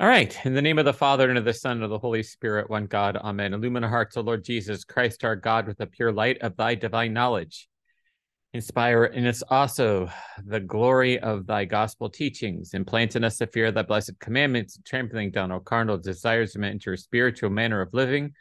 All right. In the name of the Father, and of the Son, and of the Holy Spirit, one God. Amen. Illumine our hearts, O Lord Jesus Christ, our God, with the pure light of thy divine knowledge. Inspire in us also the glory of thy gospel teachings. Implant in us the fear of thy blessed commandments, trampling down all carnal desires and enter a spiritual manner of living,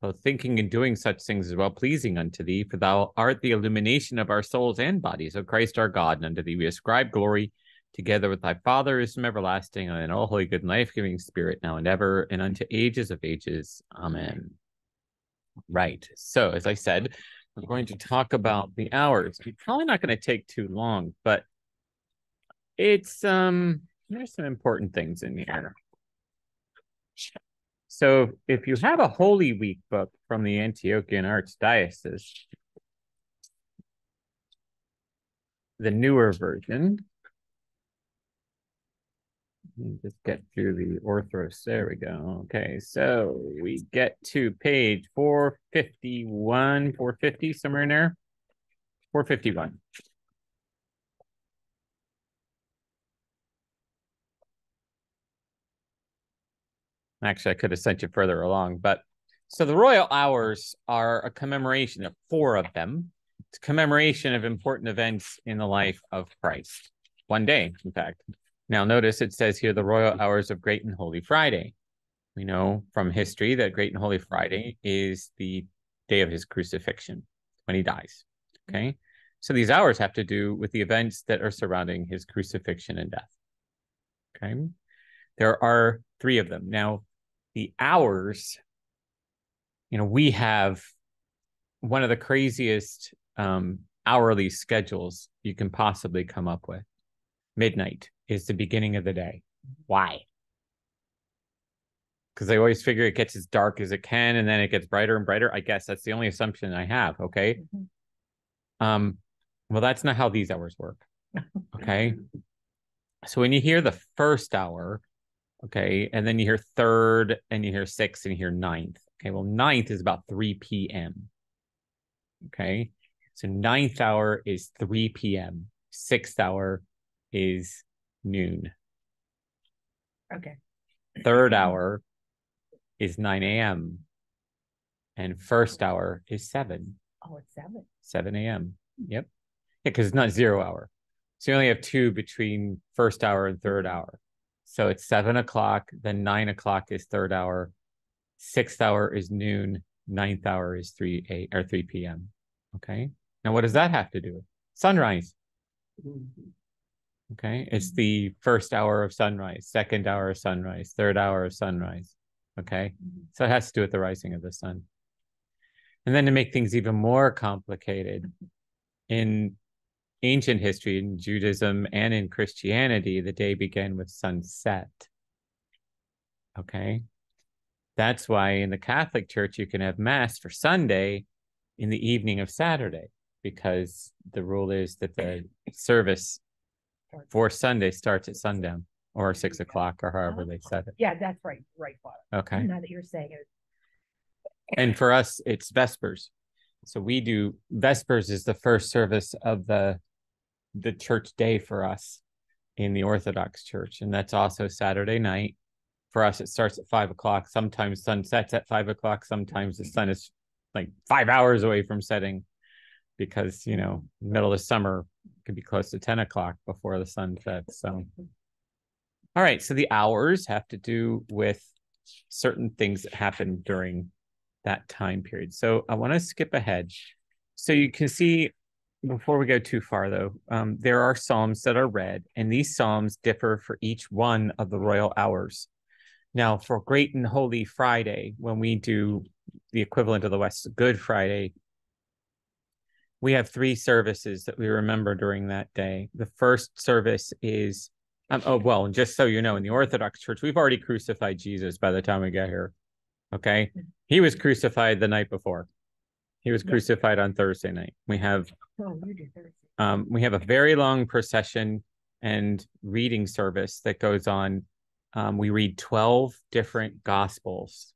both thinking and doing such things as well pleasing unto thee. For thou art the illumination of our souls and bodies, O Christ our God, and unto thee we ascribe glory together with thy Father, is from everlasting, and all holy, good, and life giving Spirit, now and ever, and unto ages of ages. Amen. Right. So, as I said, we're going to talk about the hours. We're probably not going to take too long, but it's um there's some important things in here. So, if you have a Holy Week book from the Antiochian Archdiocese, the newer version, just get through the orthros. There we go. Okay, so we get to page 451, 450, somewhere in there. 451. Actually, I could have sent you further along, but so the royal hours are a commemoration of four of them. It's commemoration of important events in the life of Christ. One day, in fact. Now, notice it says here the royal hours of Great and Holy Friday. We know from history that Great and Holy Friday is the day of his crucifixion when he dies. Okay. So these hours have to do with the events that are surrounding his crucifixion and death. Okay. There are three of them. Now, the hours, you know, we have one of the craziest um, hourly schedules you can possibly come up with midnight is the beginning of the day. Why? Because I always figure it gets as dark as it can and then it gets brighter and brighter. I guess that's the only assumption I have. Okay. Mm-hmm. Um, well, that's not how these hours work. Okay. so when you hear the first hour, okay, and then you hear third and you hear sixth and you hear ninth. Okay. Well, ninth is about 3 p.m. Okay. So ninth hour is 3 p.m. Sixth hour is noon. Okay. Third hour is 9 a.m. And first hour is 7. Oh, it's 7. 7 a.m. Yep. Yeah, because it's not zero hour. So you only have two between first hour and third hour. So it's seven o'clock, then nine o'clock is third hour, sixth hour is noon, ninth hour is three eight or three p.m. Okay. Now what does that have to do with sunrise? Mm-hmm. Okay. It's the first hour of sunrise, second hour of sunrise, third hour of sunrise. Okay. Mm-hmm. So it has to do with the rising of the sun. And then to make things even more complicated, in ancient history, in Judaism and in Christianity, the day began with sunset. Okay. That's why in the Catholic Church, you can have Mass for Sunday in the evening of Saturday, because the rule is that the service for Sunday starts at sundown or six o'clock or however oh. they set it. Yeah, that's right. Right, Father. Okay. Now that you're saying it. And for us, it's Vespers. So we do Vespers is the first service of the the church day for us in the Orthodox Church, and that's also Saturday night. For us, it starts at five o'clock. Sometimes sun sets at five o'clock. Sometimes the sun is like five hours away from setting, because you know, middle of summer could be close to 10 o'clock before the sun sets. So, all right. So the hours have to do with certain things that happen during that time period. So I want to skip ahead. So you can see before we go too far, though, um, there are psalms that are read, and these psalms differ for each one of the royal hours. Now, for Great and Holy Friday, when we do the equivalent of the West Good Friday, we have three services that we remember during that day. The first service is, um, oh, well, just so you know, in the Orthodox Church, we've already crucified Jesus by the time we get here. Okay. He was crucified the night before. He was crucified on Thursday night. We have, oh, um, we have a very long procession and reading service that goes on. Um, we read 12 different gospels,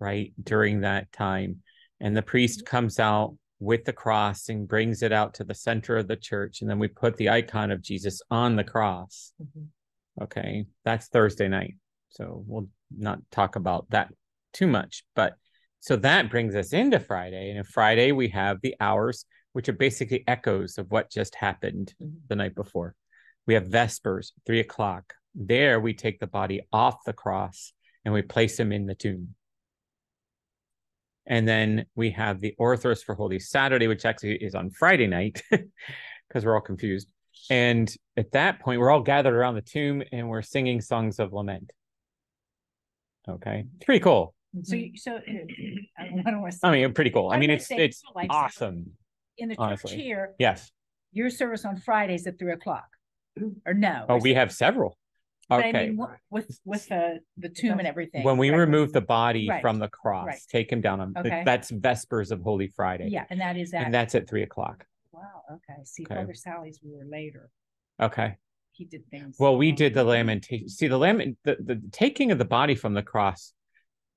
right, during that time. And the priest comes out with the cross and brings it out to the center of the church. And then we put the icon of Jesus on the cross. Mm-hmm. Okay. That's Thursday night. So we'll not talk about that too much. But so that brings us into Friday. And Friday, we have the hours, which are basically echoes of what just happened Mhm. the night before. We have Vespers, three o'clock. There, we take the body off the cross and we place him in the tomb. And then we have the Orthros for Holy Saturday, which actually is on Friday night because we're all confused. And at that point, we're all gathered around the tomb and we're singing songs of lament. Okay, it's pretty cool. So, you- so, I don't want to. I mean, pretty cool. I I mean, it's it's like- awesome. In the church honestly. here, Yes. your service on Fridays at three o'clock, or no? Oh, or we have several. But I Okay. mean, with, with the, the tomb and everything. When we right, remove the body Right, from the cross, right. take him down on Okay. that's Vespers of Holy Friday. Yeah, and that is And that, that's at three o'clock. wow, okay, see, Okay. Father Sally's, we were later, Okay. he did things. Well, we did the lamentation. See, the lament, the, the taking of the body from the cross.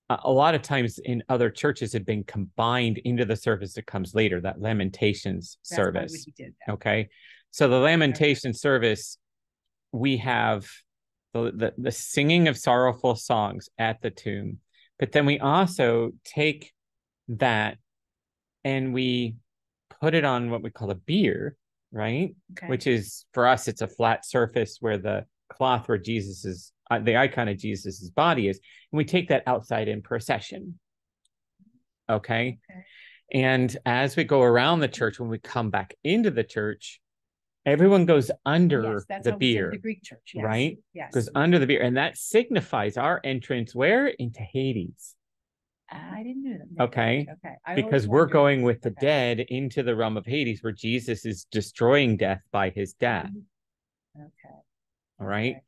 A, a lot of times in other churches have been combined into the service that comes later. That lamentations that's why service. He did that. Okay, so the lamentation service, we have the, the the singing of sorrowful songs at the tomb, but then we also take that and we put it on what we call a bier, right? Okay. which is for us it's a flat surface where the cloth where jesus is uh, the icon of jesus's body is and we take that outside in procession okay Okay. and as we go around the church when we come back into the church everyone goes under Yes, the how we did bier The Greek church, yes, right? Yes. goes under the bier and that signifies our entrance where into hades I didn't know that. Okay. Okay. I because we're wondered. going with the Okay. dead into the realm of hades where jesus is destroying death by his death mm-hmm. Okay. all right okay,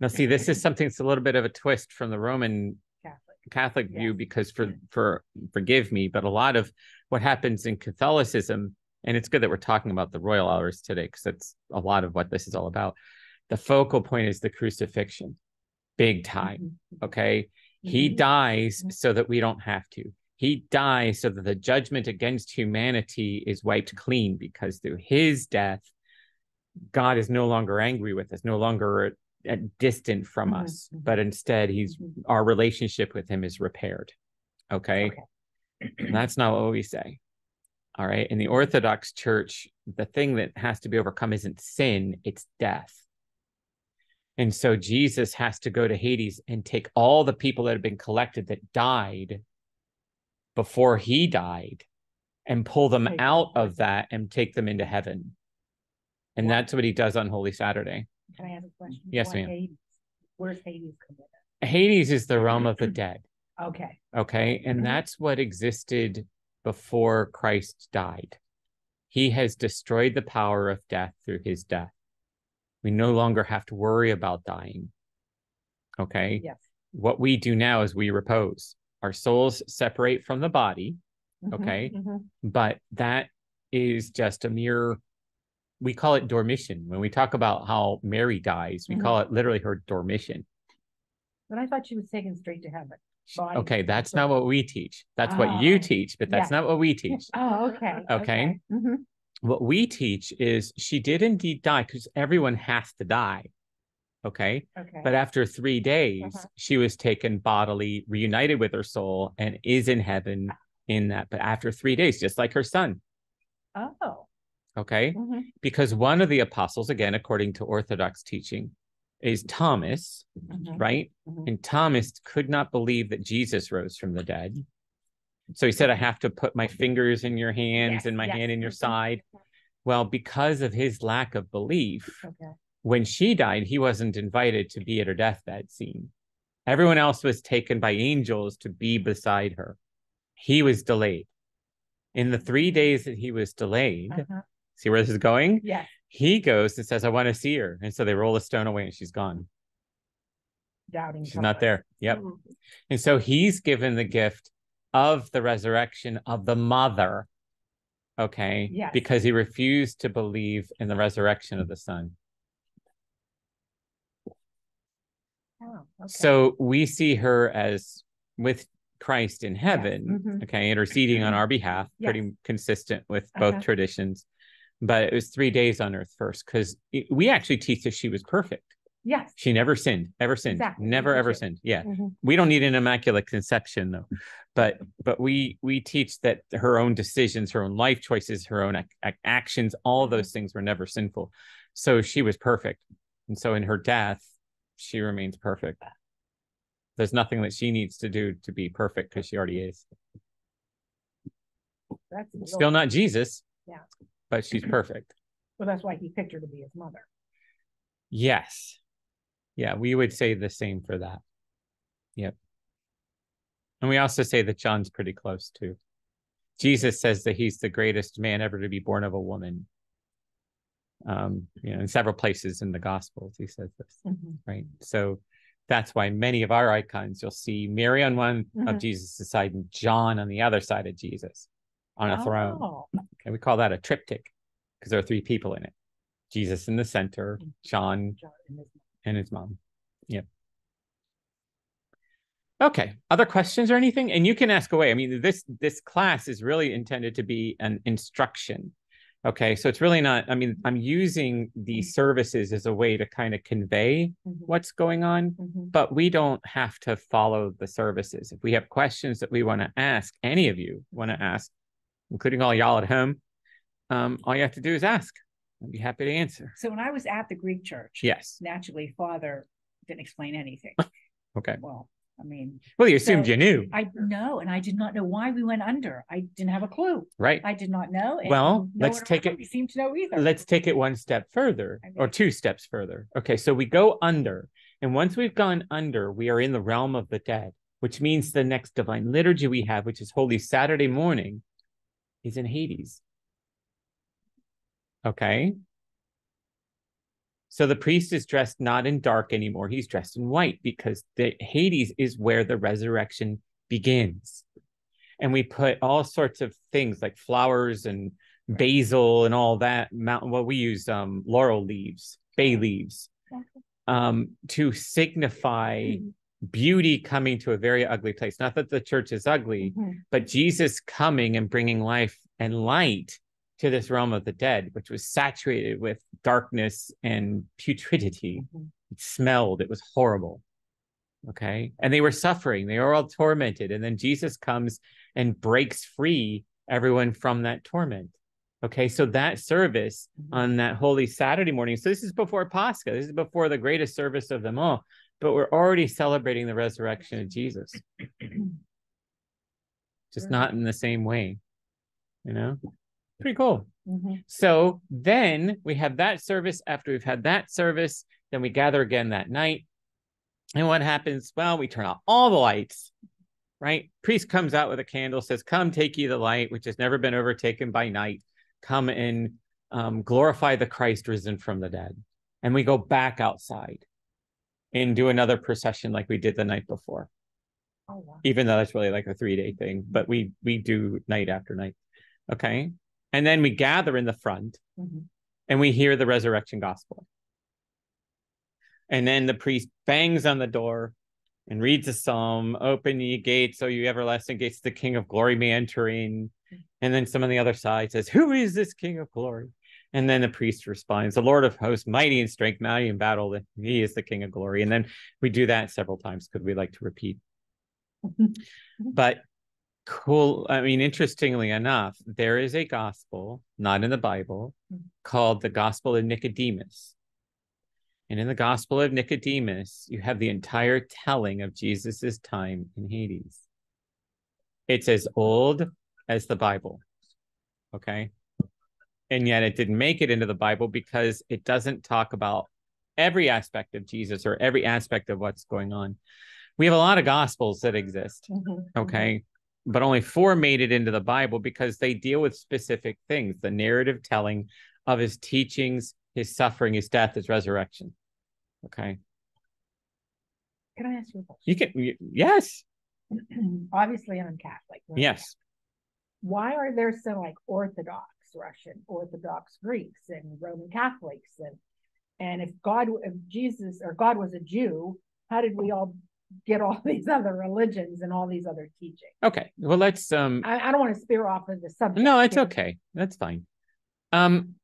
Now, see, this is something that's a little bit of a twist from the Roman Catholic. Catholic view, because for mm. for forgive me, but a lot of what happens in Catholicism, and it's good that we're talking about the royal hours today, because that's a lot of what this is all about. The focal point is the crucifixion, big time. Mhm. Okay, he Mhm. dies Mhm. so that we don't have to. He dies so that the judgment against humanity is wiped clean, because through his death, God is no longer angry with us, no longer uh, distant from us, but instead he's our relationship with him is repaired. Okay. Okay. That's not what we say. All right. In the Orthodox Church, the thing that has to be overcome isn't sin, it's death. And so Jesus has to go to Hades and take all the people that have been collected that died before he died and pull them out of that and take them into heaven. And Wow. that's what he does on Holy Saturday. Can I ask a question? Yes, Why ma'am. Hades? Where's Hades come in? Hades is the realm of the dead. Okay. Okay. And Mhm. that's what existed before Christ died. He has destroyed the power of death through his death. We no longer have to worry about dying. Okay. Yes. What we do now is we repose. Our souls separate from the body, Mhm, Okay. mhm. but that is just a mere, we call it dormition. When we talk about how Mary dies, we Mhm. call it literally her dormition. But I thought she was taken straight to heaven. Body Okay, that's not what we teach. That's what you Oh, teach, but that's yeah. not what we teach. Oh, okay. Okay. Mhm. What we teach is she did indeed die because everyone has to die. Okay. Okay. But after three days, Uh-huh. she was taken bodily, reunited with her soul, and is in heaven in that. But after three days, just like her son. Oh. Okay. mhm, Because one of the apostles, again, according to Orthodox teaching, is Thomas, mhm, right? mhm. And Thomas could not believe that Jesus rose from the dead. So he said, I have to put my fingers in your hands Yes, and my yes, hand in your mhm. side. Well, because of his lack of belief, Okay. when she died, he wasn't invited to be at her deathbed scene. Everyone else was taken by angels to be beside her. He was delayed. In the three days that he was delayed, Uh-huh. see where this is going? Yes. He goes and says, I want to see her. And so they roll a stone away and she's gone. Doubting. She's not there. Yep. Mhm. And so he's given the gift of the resurrection of the mother. Okay. Yes. Because he refused to believe in the resurrection of the son. Oh, okay. So we see her as with Christ in heaven, mhm. okay, interceding on our behalf, pretty consistent with both Uh-huh. traditions. But it was three days on earth first, because we actually teach that she was perfect. Yes. She never sinned, ever sinned, Exactly. never ever sinned. Yeah. Mhm. We don't need an immaculate conception though. But but we we teach that her own decisions, her own life choices, her own ac- ac- actions, all those things were never sinful. So she was perfect. And so in her death, she remains perfect. There's nothing that she needs to do to be perfect because she already is. That's Still not Jesus. Yeah. But she's perfect. Well, that's why he picked her to be his mother. Yes. Yeah, we would say the same for that. Yep. And we also say that John's pretty close too. Jesus says that he's the greatest man ever to be born of a woman. Um, you know, in several places in the Gospels, he says this, right? So that's why many of our icons you'll see Mary on one of Mhm. Jesus' side and John on the other side of Jesus on a throne. Oh, And we call that a triptych because there are three people in it Jesus in the center, John and his- mom. Yep. Okay. Other questions or anything? And you can ask away. I mean, this this class is really intended to be an instruction. Okay. So it's really not, I mean, I'm using these services as a way to kind of convey Mhm. what's going on, Mhm. but we don't have to follow the services. If we have questions that we want to ask, any of you want to ask, including all y'all at home, um, all you have to do is ask. I'd be happy to answer. So when I was at the Greek church, Yes. naturally, father didn't explain anything. Okay. Well, I mean, Well, you assumed So, you knew, I know, and I did not know why we went under. I didn't have a clue. right? I did not know. and Well, no let's take it- me Seemed to know either. let's take it one step further I or two steps further. Okay, so we go under, and once we've gone under, we are in the realm of the dead, which means the next divine liturgy we have, which is Holy Saturday morning, is in Hades. Okay. So the priest is dressed not in dark anymore, he's dressed in white because the Hades is where the resurrection begins. And we put all sorts of things like flowers and basil and all that mountain well we use um laurel leaves bay leaves um to signify Mhm. Beauty coming to a very ugly place. Not that the church is ugly Mhm. but jesus coming and bringing life and light to this realm of the dead which was saturated with darkness and putridity. Mhm. it smelled. It was horrible. Okay? And they were suffering. They were all tormented. And then jesus comes and breaks free everyone from that torment. Okay? So that service Mhm. on that holy saturday morning so this is before pascha. This is before the greatest service of them all but we're already celebrating the resurrection of jesus just not in the same way you know pretty cool Mhm. so then we have that service. After we've had that service, then we gather again that night. And what happens? Well, we turn out all the lights, right? Priest comes out with a candle, says, Come take ye the light, which has never been overtaken by night. Come and um, glorify the Christ risen from the dead. And we go back outside and do another procession like we did the night before. Oh, wow. even though that's really like a three day thing but we we do night after night. Okay? And then we gather in the front Mhm. and we hear the resurrection gospel. And then the priest bangs on the door and reads a psalm open ye gates o you everlasting gates the king of glory may enter in. And then some on the other side says who is this king of glory and then the priest responds the lord of hosts mighty in strength mighty in battle he is the king of glory. And then we do that several times because we like to repeat. But cool i mean interestingly enough there is a gospel not in the bible called the gospel of nicodemus. And in the gospel of nicodemus you have the entire telling of jesus's time in hades. It's as old as the bible okay and yet it didn't make it into the bible because it doesn't talk about every aspect of jesus or every aspect of what's going on we have a lot of gospels that exist Mhm. okay but only four made it into the bible because they deal with specific things the narrative telling of his teachings his suffering his death his resurrection okay Can I ask you a question? you can y- yes Obviously, I'm Catholic. Yes Catholic. Why are there so like Orthodox Russian, Orthodox Greeks, and Roman Catholics, and and if God, if Jesus or God was a Jew, how did we all get all these other religions and all these other teachings? okay well let's um I, I don't want to spear off of the subject. no it's here. okay that's fine um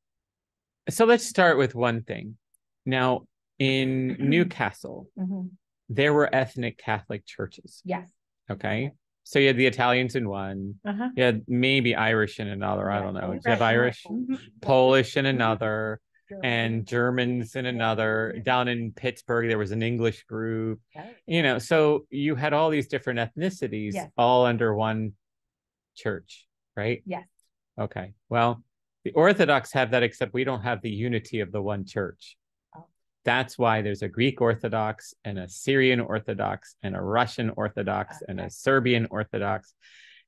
so let's start with one thing now in New Castle, Mhm. there were ethnic Catholic churches. Yes. Okay. So you had the Italians in one, Uh-huh. you had maybe Irish in another. I don't know. You have Irish? Mhm. Polish in another, German. and Germans in another. Down in Pittsburgh, there was an English group. Okay. You know, so you had all these different ethnicities Yes. all under one church, right? Yes. Okay. Well, the Orthodox have that, except we don't have the unity of the one church. That's why there's a Greek Orthodox and a Syrian Orthodox and a Russian Orthodox and a Serbian Orthodox,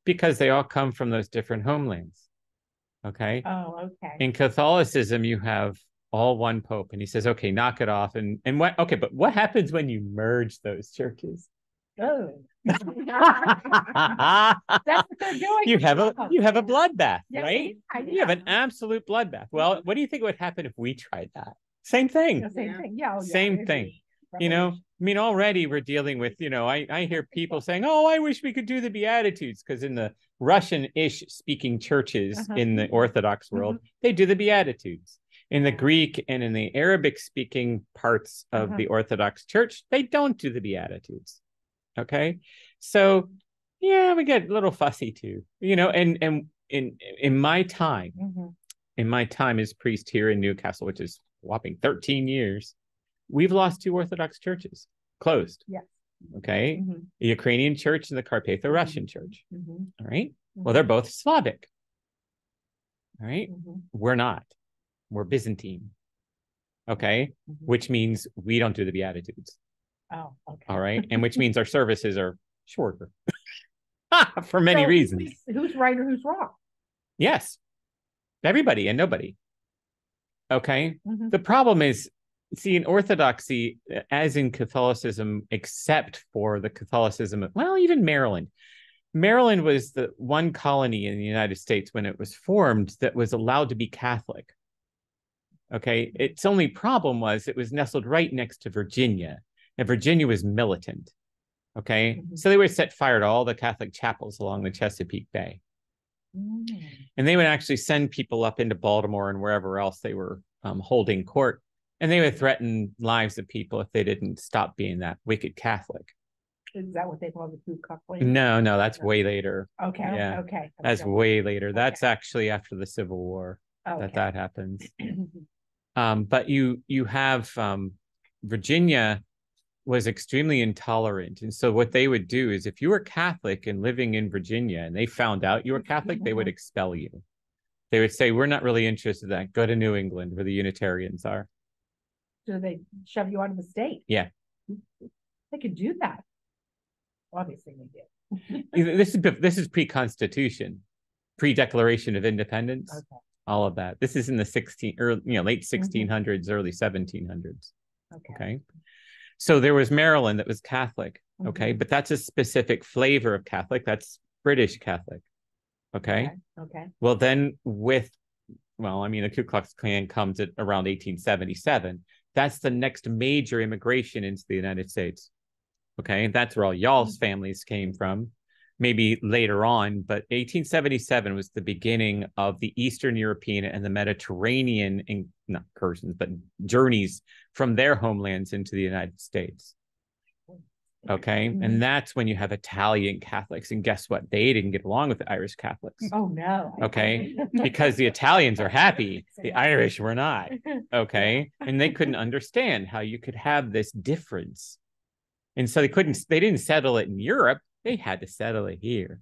because they all come from those different homelands. Okay. Oh, okay. In Catholicism, you have all one pope, and he says, "Okay, knock it off." And and what? Okay, but what happens when you merge those churches? Oh. That's what they're doing. You have a Oh, you have a bloodbath, Yes, right? I You have an absolute bloodbath. Well, what do you think would happen if we tried that? Same thing. The Same Yeah. thing. Yeah. oh, Same it'd thing. be You know. I mean, already we're dealing with, you know, I, I hear people saying, oh, I wish we could do the Beatitudes because in the Russian ish speaking churches Uh-huh. in the Orthodox world, they do the Beatitudes. In the Greek and in the Arabic speaking parts of Uh-huh. the Orthodox church, they don't do the Beatitudes. Okay. So, yeah, we get a little fussy too, you know, and, and in, in my time, Mhm. in my time as priest here in New Castle, which is whopping 13 years, we've lost two Orthodox churches, closed. Yes. Okay. Mhm. The Ukrainian church and the Carpatho Russian church. Mhm. All right. Well, they're both Slavic. All right. Mhm. We're not. We're Byzantine. Okay. Mhm. Which means we don't do the Beatitudes. Oh, okay. All right. And which means our services are shorter for many So reasons. Who's, who's right or who's wrong? Yes. Everybody and nobody. Okay. Mhm. The problem is, see, in Orthodoxy, as in Catholicism, except for the Catholicism, of- well, even Maryland. Maryland was the one colony in the United States when it was formed that was allowed to be Catholic. Okay. Its only problem was it was nestled right next to Virginia, and Virginia was militant. Okay. Mhm. So they would set fire to all the Catholic chapels along the Chesapeake Bay Mm. and they would actually send people up into Baltimore and wherever else they were um, holding court, and they would threaten lives of people if they didn't stop being that wicked Catholic. Is that what they call the two coupling? No, no, that's way later. Okay. Yeah. Okay. That's okay. way later. That's actually after the Civil War okay. that that happens. Um, but you you have um, Virginia was extremely intolerant, and so what they would do is if you were Catholic and living in Virginia, and they found out you were Catholic, they would expel you. They would say, "We're not really interested in that. Go to New England, where the Unitarians are." Do they shove you out of the state? Yeah. They could do that. Obviously, they did. This is this is pre-Constitution, pre-Declaration of Independence, Okay. all of that. This is in the sixteen or you know late Mhm. sixteen hundreds, early seventeen hundreds. Okay. Okay. So there was Maryland that was Catholic. Mm-hmm. Okay. But that's a specific flavor of Catholic. That's British Catholic. Okay. Okay. Well, then with, well, I mean, the Ku Klux Klan comes at around 1877. That's the next major immigration into the United States. Okay. And that's where all y'all's mm-hmm. families came from. Maybe later on, but 1877 was the beginning of the Eastern European and the Mediterranean, in, not incursions, but journeys from their homelands into the United States. Okay. Mhm. And that's when you have Italian Catholics. And guess what? They didn't get along with the Irish Catholics Oh, no. Okay, because the Italians are happy, the Irish were not. Okay. And they couldn't understand how you could have this difference. And so they couldn't, they didn't settle it in Europe, they had to settle it here.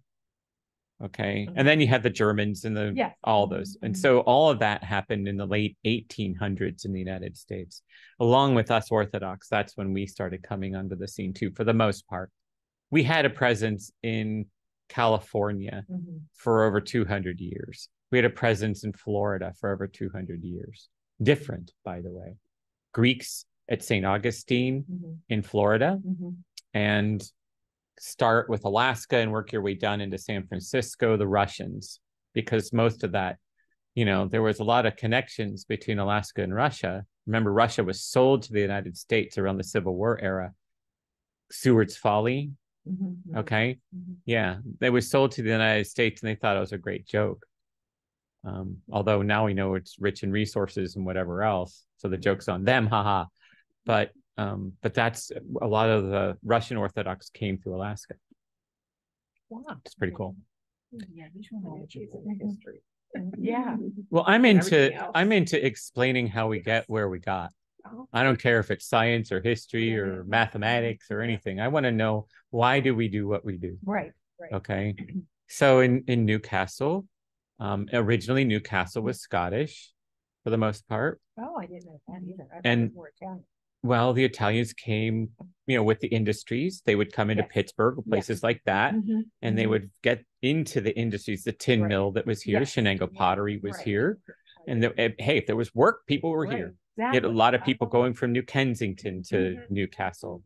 Okay. And then you had the Germans and the Yes. all those. And Mhm. so all of that happened in the late 1800s in the United States, along with us Orthodox. That's when we started coming onto the scene too, for the most part. We had a presence in California Mhm. for over 200 years. We had a presence in Florida for over 200 years. Different, by the way. Greeks at St. Augustine Mhm. in Florida Mhm. and start with Alaska and work your way down into San Francisco, the Russians, because most of that, you know, there was a lot of connections between Alaska and Russia. Remember, Russia was sold to the United States around the Civil War era. Seward's Folly, Mhm. Mhm. okay? Mhm. Yeah, they was sold to the United States and they thought it was a great joke. Um, although now we know it's rich in resources and whatever else. So the joke's on them, haha. but um, but that's a lot of the Russian Orthodox came through Alaska. Wow. It's pretty cool. Yeah, each one had geez. a history. Yeah. Well, I'm into. I'm into explaining how we get where we got. Oh, I don't care if it's science or history or mathematics or anything. I want to know why do we do what we do? Right, right. Okay. So in in New Castle, um, originally New Castle was Scottish for the most part. Oh, I didn't know that either. I thought And- was more Italian. Well, the Italians came, you know, with the industries. They would come into Yes. Pittsburgh, places like that, Mhm, and they mhm. would get into the industries. The tin Right. mill that was here, Yes. Shenango Pottery was Right. here, and the, eh, hey, if there was work, people were Right, here. You had a lot of people going from New Kensington to Mhm. New Castle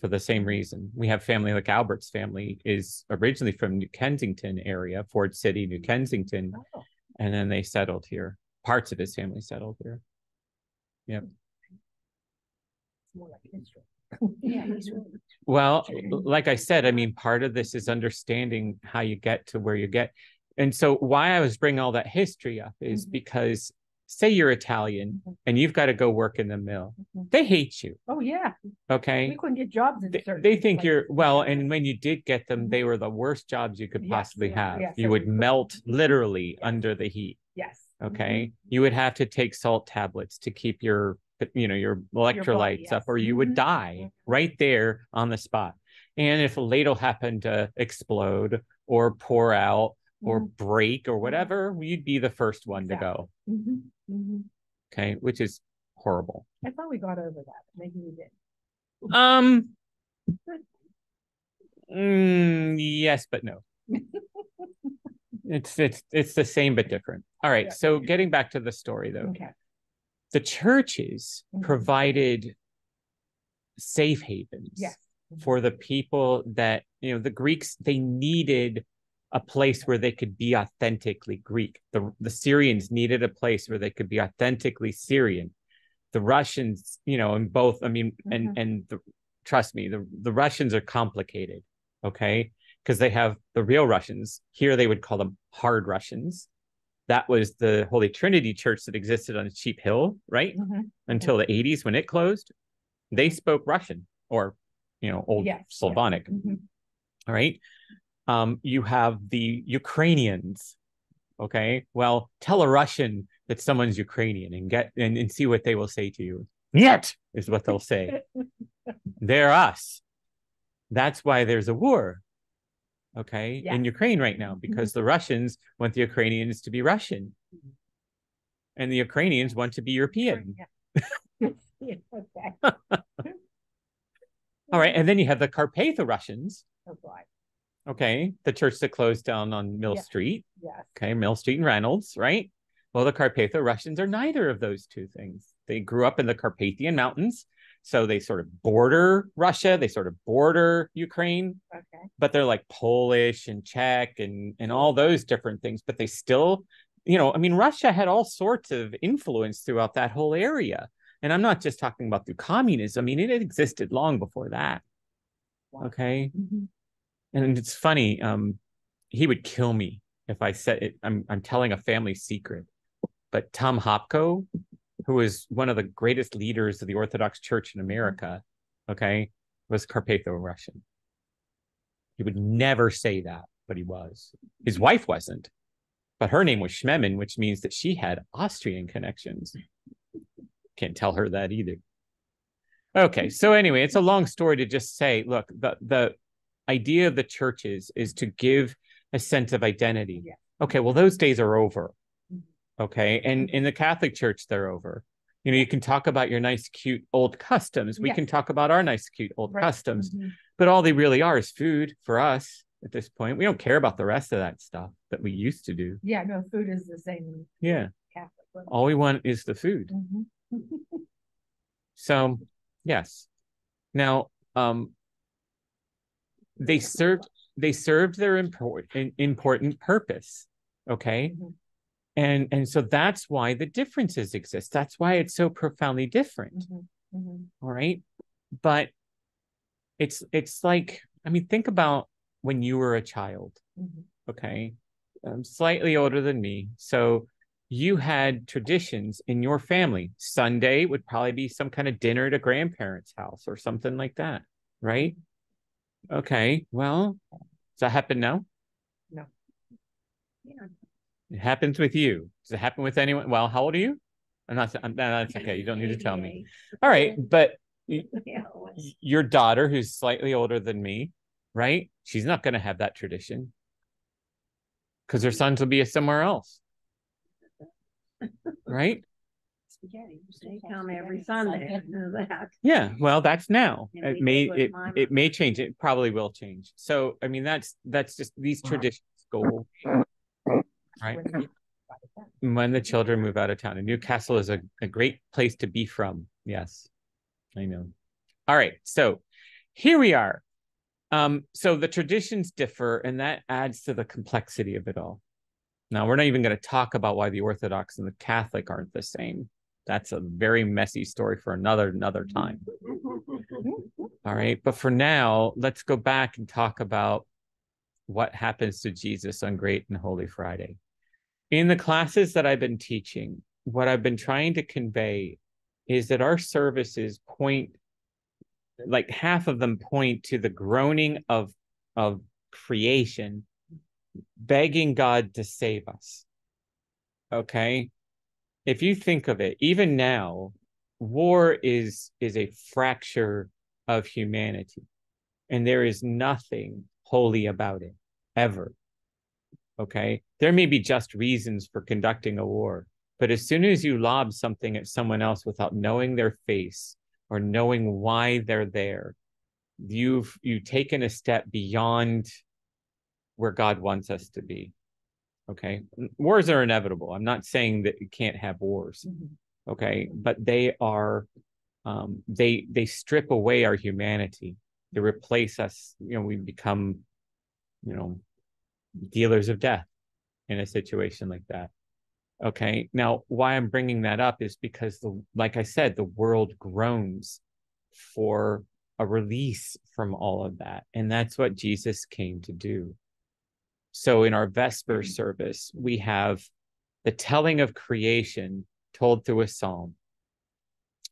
for the same reason. We have family like Albert's family is originally from New Kensington area, Ford City, New Kensington, oh, and then they settled here. Parts of his family settled here. it's more like history. Yeah, he's Well, like I said, I mean, part of this is understanding how you get to where you get. And so, why I was bringing all that history up is Mhm. because, say, you're Italian Mhm. and you've got to go work in the mill, Mhm. they hate you. Oh, yeah. Okay. We couldn't get jobs in They, certain they think you're well, and when you did get them, they were the worst jobs you could Yes, possibly yeah, have. yes, you would couldn't- melt literally Yes. under the heat. Yes. Okay. Mhm. You would have to take salt tablets to keep your, you know, your electrolytes up, yes. or you would Mhm. die Mhm. right there on the spot. And if a ladle happened to explode or pour out or Mhm. break or whatever, you'd be the first one to Exactly. go. Mhm, mhm. Okay. Which is horrible. I thought we got over that. Maybe we did. Um, mm, yes, but no. It's it's it's the same but different. All right. Yeah. So getting back to the story though. Okay. The churches Mhm. provided safe havens Yes. for the people that you know the greeks they needed a place where they could be authentically greek the, the syrians needed a place where they could be authentically syrian the russians you know and both i mean and Mhm. and the, trust me the, the russians are complicated okay because they have the real russians here they would call them hard russians that was the holy trinity church that existed on a cheap hill right? Mhm. until the 80s when it closed they spoke russian or you know old Yes, yeah. slavonic Mhm. all right? Um you have the ukrainians okay? Well tell a russian that someone's ukrainian and get and, and see what they will say to you. Yet is what they'll say. They're us. That's why there's a war okay in Mm-hmm. ukraine right now because the russians want the ukrainians to be russian and the ukrainians want to be european Yeah. Yeah, okay. all right and then you have the carpatho russians Oh, okay the church that closed down on mill Yeah. street Yes. okay mill street and reynolds right well the carpatho russians are neither of those two things they grew up in the carpathian mountains so they sort of border russia they sort of border ukraine Okay. but they're like polish and czech and and all those different things but they still you know i mean russia had all sorts of influence throughout that whole area and i'm not just talking about through communism i mean it existed long before that Wow. okay Mhm. and it's funny um he would kill me if i said it i'm i'm telling a family secret but tom hopko who was one of the greatest leaders of the orthodox church in america okay was carpatho russian he would never say that but he was his wife wasn't but her name was schmemann which means that she had austrian connections can't tell her that either okay so anyway it's a long story to just say look the the idea of the churches is to give a sense of identity. Yeah. Okay, well, those days are over. Okay. And in the Catholic Church, they're over. You know, you can talk about your nice, cute old customs. We can talk about our nice, cute old Right. customs, Mhm. but all they really are is food for us at this point. We don't care about the rest of that stuff that we used to do. Yeah, no, food is the same Yeah. Catholic. All we want is the food. Mhm. So, yes. Now, um, they served they served their important important purpose. Okay. Mhm. And and so that's why the differences exist. That's why it's so profoundly different. Mhm. Mhm. All right. But it's it's like, I mean, think about when you were a child. Mhm. Okay. Um, slightly older than me. So you had traditions in your family. Sunday would probably be some kind of dinner at a grandparent's house or something like that, right? Okay, well, does that happen now? No yeah. It happens with you. Does it happen with anyone? Well, how old are you? I'm not. I'm, no, that's okay. You don't need to tell me. All right, but y- your daughter, who's slightly older than me, right? She's not going to have that tradition because her sons will be somewhere else, right? Spaghetti. They come every Sunday. I know that. Yeah, well, that's now. It may it it may change. It probably will change. So I mean, that's that's just these traditions go right when the children move out of town. And New Castle is a, a great place to be from. Yes, I know. All right, so here we are. Um, so the traditions differ, and that adds to the complexity of it all. Now we're not even going to talk about why the Orthodox and the Catholic aren't the same. That's a very messy story for another another time. All right. But for now, let's go back and talk about what happens to Jesus on Great and Holy Friday. In the classes that I've been teaching, what I've been trying to convey is that our services point, like half of them point to the groaning of, of creation, begging God to save us. Okay. If you think of it, even now, war is is a fracture of humanity and there is nothing holy about it ever. Okay? There may be just reasons for conducting a war but as soon as you lob something at someone else without knowing their face or knowing why they're there you've you've taken a step beyond where god wants us to be. Okay? Wars are inevitable. I'm not saying that you can't have wars. Okay? But they are um, they they strip away our humanity they replace us you know we become you know dealers of death in a situation like that. Okay now why i'm bringing that up is because the like i said the world groans for a release from all of that and that's what jesus came to do. So in our vesper mm-hmm. service we have the telling of creation told through a psalm.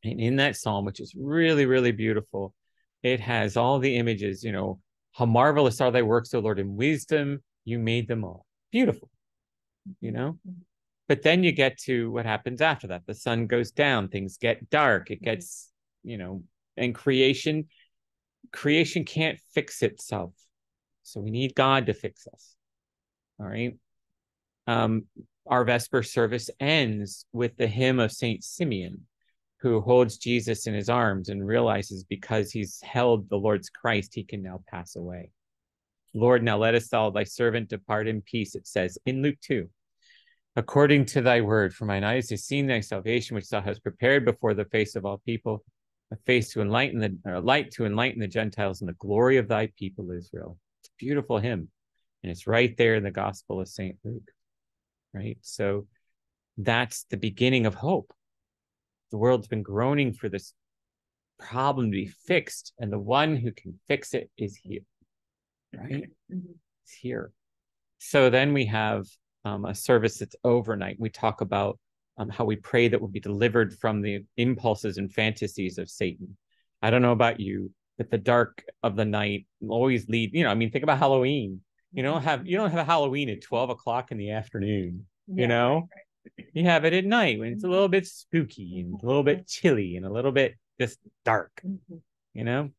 And in that psalm, which is really, really beautiful, it has all the images, you know, how marvelous are thy works, O Lord, in wisdom you made them all. Beautiful, you know? But then you get to what happens after that. The sun goes down, things get dark, it gets, you know, and creation, creation can't fix itself. So we need God to fix us. All right. Um, our Vesper service ends with the hymn of Saint Simeon who holds Jesus in his arms and realizes because he's held the Lord's Christ, he can now pass away. Lord, now let us thou thy servant depart in peace, it says in Luke 2. According to thy word, for mine eyes have seen thy salvation, which thou hast prepared before the face of all people, a face to enlighten the light to enlighten the Gentiles and the glory of thy people Israel. It's a beautiful hymn. And it's right there in the Gospel of St. Luke. Right. So that's the beginning of hope the world's been groaning for this problem to be fixed, and the one who can fix it is here. Right? It's here. So then we have um, a service that's overnight. We talk about um, how we pray that we'll be delivered from the impulses and fantasies of Satan. I don't know about you, but the dark of the night always lead. You know, I mean, think about Halloween. You don't have you don't have a Halloween at twelve o'clock in the afternoon. You know, you have it at night when it's a little mm-hmm. bit spooky and a little bit chilly and a little bit just dark, mm-hmm. you know?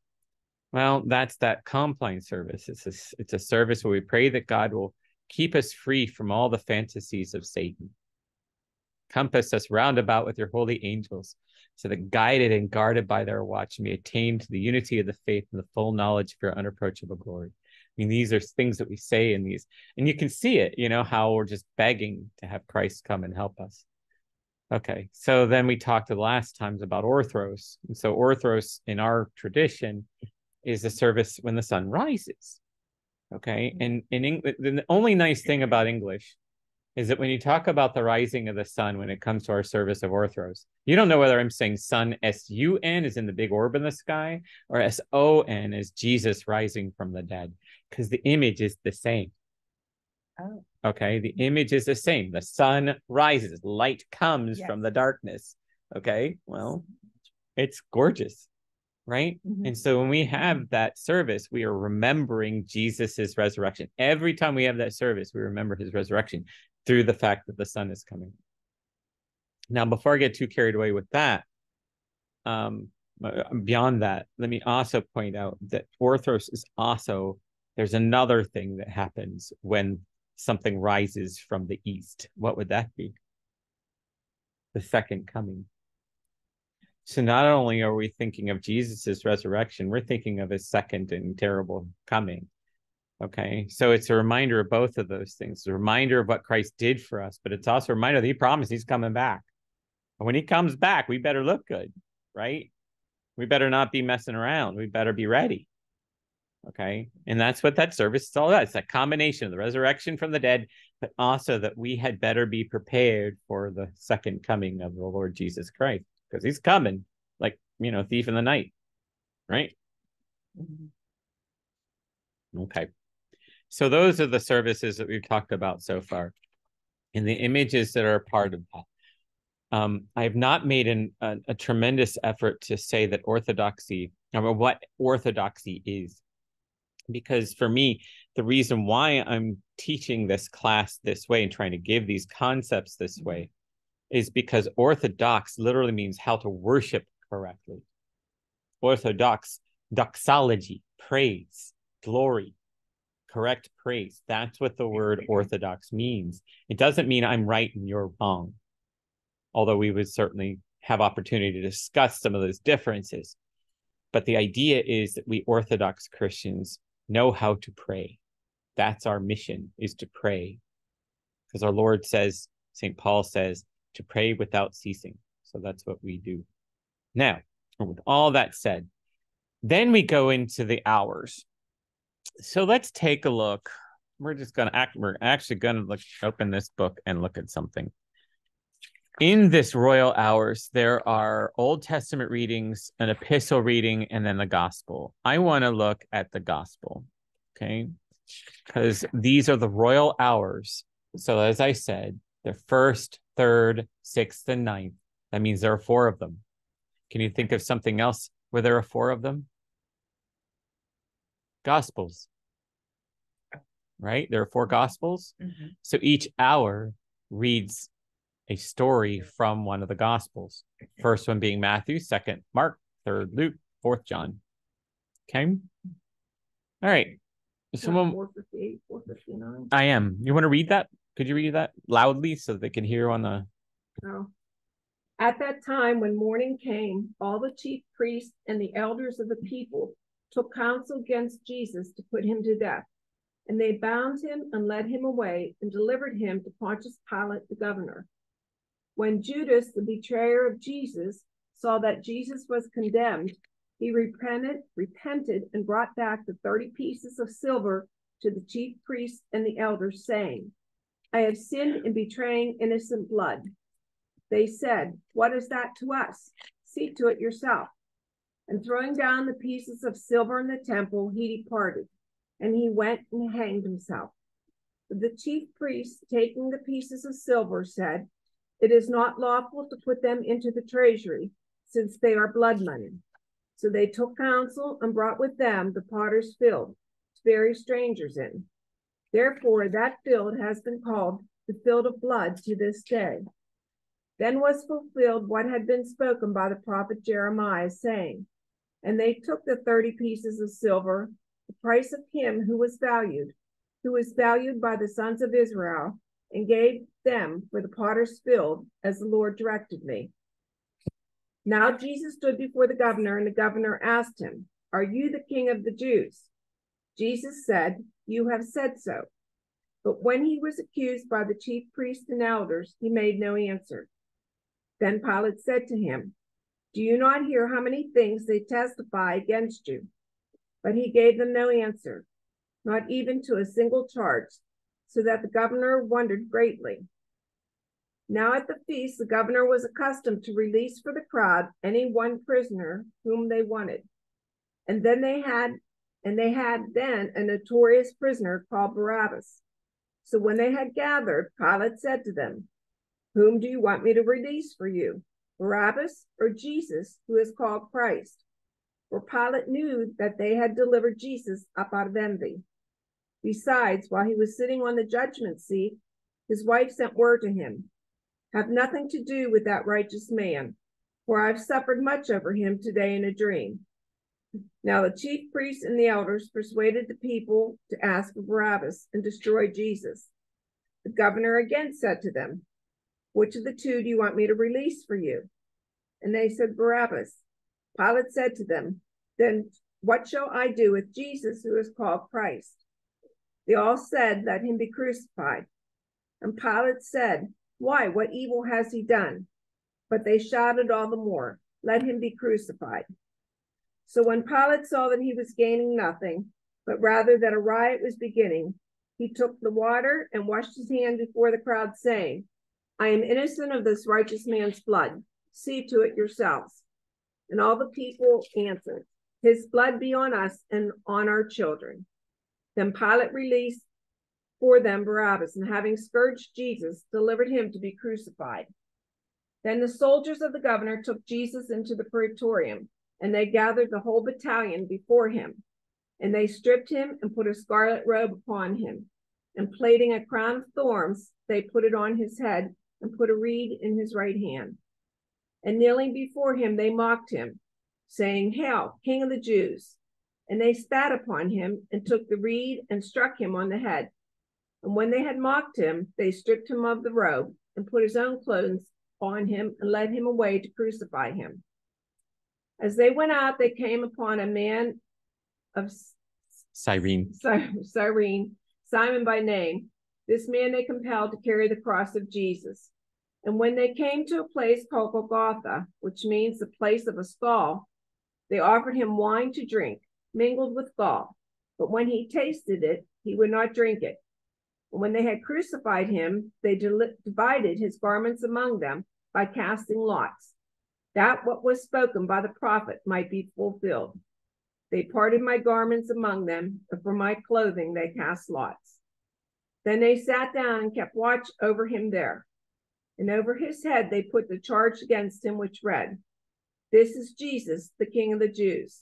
Well, that's that compline service. It's a, it's a service where we pray that God will keep us free from all the fantasies of Satan. Compass us round about with your holy angels, so that guided and guarded by their watch may attain to the unity of the faith and the full knowledge of your unapproachable glory. I mean, these are things that we say in these, and you can see it, you know, how we're just begging to have Christ come and help us. Okay, so then we talked the last times about Orthros. And so, Orthros in our tradition is the service when the sun rises. Okay, and in English, the only nice thing about English is that when you talk about the rising of the sun when it comes to our service of Orthros, you don't know whether I'm saying sun S U N is in the big orb in the sky or S O N is Jesus rising from the dead because the image is the same. Oh. Okay, the image is the same. The sun rises, light comes Yes. from the darkness. Okay, well, it's gorgeous, right? Mhm. And so when we have that service, we are remembering Jesus's resurrection. Every time we have that service, we remember his resurrection through the fact that the sun is coming. Now, before I get too carried away with that, um, uh, beyond that, let me also point out that orthros is also there's another thing that happens when something rises from the east. What would that be? The second coming. So not only are we thinking of Jesus's resurrection, we're thinking of his second and terrible coming. Okay. So it's a reminder of both of those things. It's a reminder of what Christ did for us, but it's also a reminder that he promised he's coming back. And when he comes back, we better look good, right? We better not be messing around. We better be ready. Okay. And that's what that service is all about. It's that combination of the resurrection from the dead, but also that we had better be prepared for the second coming of the Lord Jesus Christ because he's coming like, you know, thief in the night. Right. Mhm. Okay. So those are the services that we've talked about so far and the images that are a part of that. Um, I have not made an, a, a tremendous effort to say that orthodoxy, or what orthodoxy is, because for me, the reason why I'm teaching this class this way and trying to give these concepts this mm-hmm. way is because orthodox literally means how to worship correctly. Orthodox, doxology, praise, glory, correct praise. That's what the word mm-hmm. orthodox means. It doesn't mean I'm right and you're wrong, although we would certainly have opportunity to discuss some of those differences. But the idea is that we Orthodox Christians know how to pray. That's our mission is to pray. Because our Lord says, St. Paul says, to pray without ceasing. So that's what we do. Now, with all that said, then we go into the hours. So let's take a look. We're just gonna act, we're actually gonna look open this book and look at something. In this royal hours, there are Old Testament readings, an epistle reading, and then the gospel. I want to look at the gospel, okay? Because these are the royal hours. So, as I said, the first, third, sixth, and ninth. That means there are four of them. Can you think of something else where there are four of them? Gospels, right? There are four gospels. Mhm. So each hour reads a story from one of the gospels. First one being Matthew, second Mark, third Luke, fourth John. Okay. All right. Someone Four fifty-eight, four fifty-nine. I am. You want to read that? Could you read that loudly so they can hear on the Oh. At that time, when morning came, all the chief priests and the elders of the people took counsel against Jesus to put him to death. And they bound him and led him away and delivered him to Pontius Pilate the governor. When Judas, the betrayer of Jesus, saw that Jesus was condemned, he repented, repented and brought back the thirty pieces of silver to the chief priests and the elders, saying, I have sinned in betraying innocent blood. They said, What is that to us? See to it yourself. And throwing down the pieces of silver in the temple, he departed, and he went and hanged himself. The chief priests, taking the pieces of silver, said, It is not lawful to put them into the treasury, since they are blood money. So they took counsel and brought with them the potter's field to bury strangers in. Therefore, that field has been called the field of blood to this day. Then was fulfilled what had been spoken by the prophet Jeremiah, saying, And they took the thirty pieces of silver, the price of him who was valued, who was valued by the sons of Israel, and gave them for the potter's field, as the Lord directed me. Now Jesus stood before the governor, and the governor asked him, Are you the king of the Jews? Jesus said, You have said so. But when he was accused by the chief priests and elders, he made no answer. Then Pilate said to him, Do you not hear how many things they testify against you? But he gave them no answer, not even to a single charge, so that the governor wondered greatly. Now at the feast, the governor was accustomed to release for the crowd any one prisoner whom they wanted. And then they had, and they had then a notorious prisoner called Barabbas. So when they had gathered, Pilate said to them, Whom do you want me to release for you, Barabbas or Jesus, who is called Christ? For Pilate knew that they had delivered Jesus up out of envy. Besides, while he was sitting on the judgment seat, his wife sent word to him Have nothing to do with that righteous man, for I've suffered much over him today in a dream. Now the chief priests and the elders persuaded the people to ask for Barabbas and destroy Jesus. The governor again said to them, Which of the two do you want me to release for you? And they said, Barabbas. Pilate said to them, Then what shall I do with Jesus who is called Christ? They all said, Let him be crucified. And Pilate said, Why, what evil has he done? But they shouted all the more, Let him be crucified. So when Pilate saw that he was gaining nothing, but rather that a riot was beginning, he took the water and washed his hand before the crowd, saying, I am innocent of this righteous man's blood. See to it yourselves. And all the people answered, His blood be on us and on our children. Then Pilate released for them Barabbas, and having scourged Jesus, delivered him to be crucified. Then the soldiers of the governor took Jesus into the praetorium, and they gathered the whole battalion before him. And they stripped him and put a scarlet robe upon him. And plaiting a crown of thorns, they put it on his head and put a reed in his right hand. And kneeling before him, they mocked him, saying, Hail, King of the Jews! And they spat upon him and took the reed and struck him on the head. And when they had mocked him, they stripped him of the robe and put his own clothes on him and led him away to crucify him. As they went out, they came upon a man of Cyrene. Cyrene, Simon by name. This man they compelled to carry the cross of Jesus. And when they came to a place called Golgotha, which means the place of a skull, they offered him wine to drink, mingled with gall. But when he tasted it, he would not drink it. When they had crucified him, they divided his garments among them by casting lots, that what was spoken by the prophet might be fulfilled. They parted my garments among them, and for my clothing they cast lots. Then they sat down and kept watch over him there. And over his head they put the charge against him, which read, This is Jesus, the King of the Jews.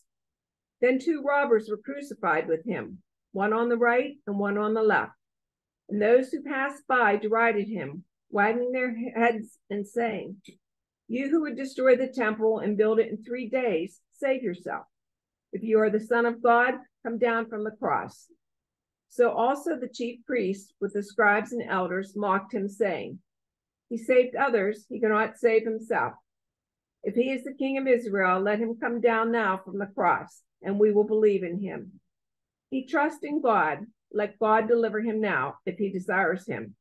Then two robbers were crucified with him, one on the right and one on the left. And those who passed by derided him, wagging their heads and saying, You who would destroy the temple and build it in three days, save yourself. If you are the Son of God, come down from the cross. So also the chief priests with the scribes and elders mocked him, saying, He saved others, he cannot save himself. If he is the king of Israel, let him come down now from the cross, and we will believe in him. He trusts in God, let God deliver him now, if he desires him.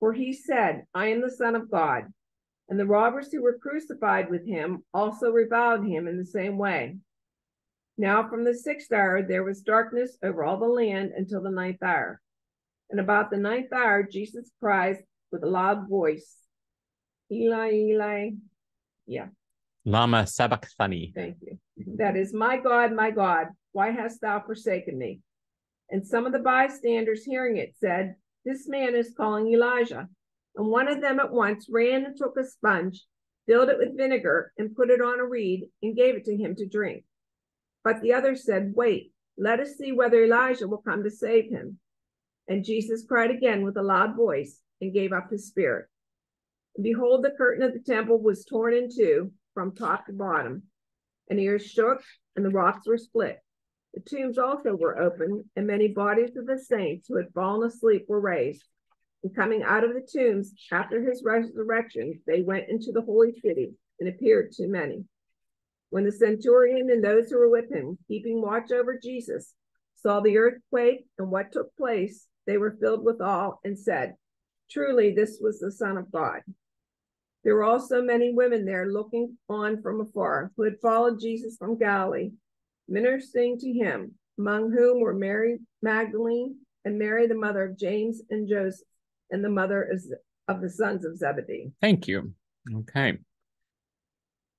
For he said, I am the Son of God. And the robbers who were crucified with him also reviled him in the same way. Now from the sixth hour there was darkness over all the land until the ninth hour. And about the ninth hour Jesus cries with a loud voice, Eli, Eli. Yeah. Lama sabachthani. Thank you. That is, my God, my God, why hast thou forsaken me? And some of the bystanders hearing it said, This man is calling Elijah. And one of them at once ran and took a sponge, filled it with vinegar, and put it on a reed, and gave it to him to drink. But the other said, Wait, let us see whether Elijah will come to save him. And Jesus cried again with a loud voice and gave up his spirit. And behold, the curtain of the temple was torn in two from top to bottom, and the earth shook, and the rocks were split. The tombs also were opened, and many bodies of the saints who had fallen asleep were raised. And coming out of the tombs after his resurrection, they went into the holy city and appeared to many. When the centurion and those who were with him, keeping watch over Jesus, saw the earthquake and what took place, they were filled with awe and said, Truly, this was the Son of God. There were also many women there looking on from afar who had followed Jesus from Galilee, ministering to him, among whom were Mary Magdalene and Mary, the mother of James and Joseph, and the mother of the sons of Zebedee. Thank you. Okay.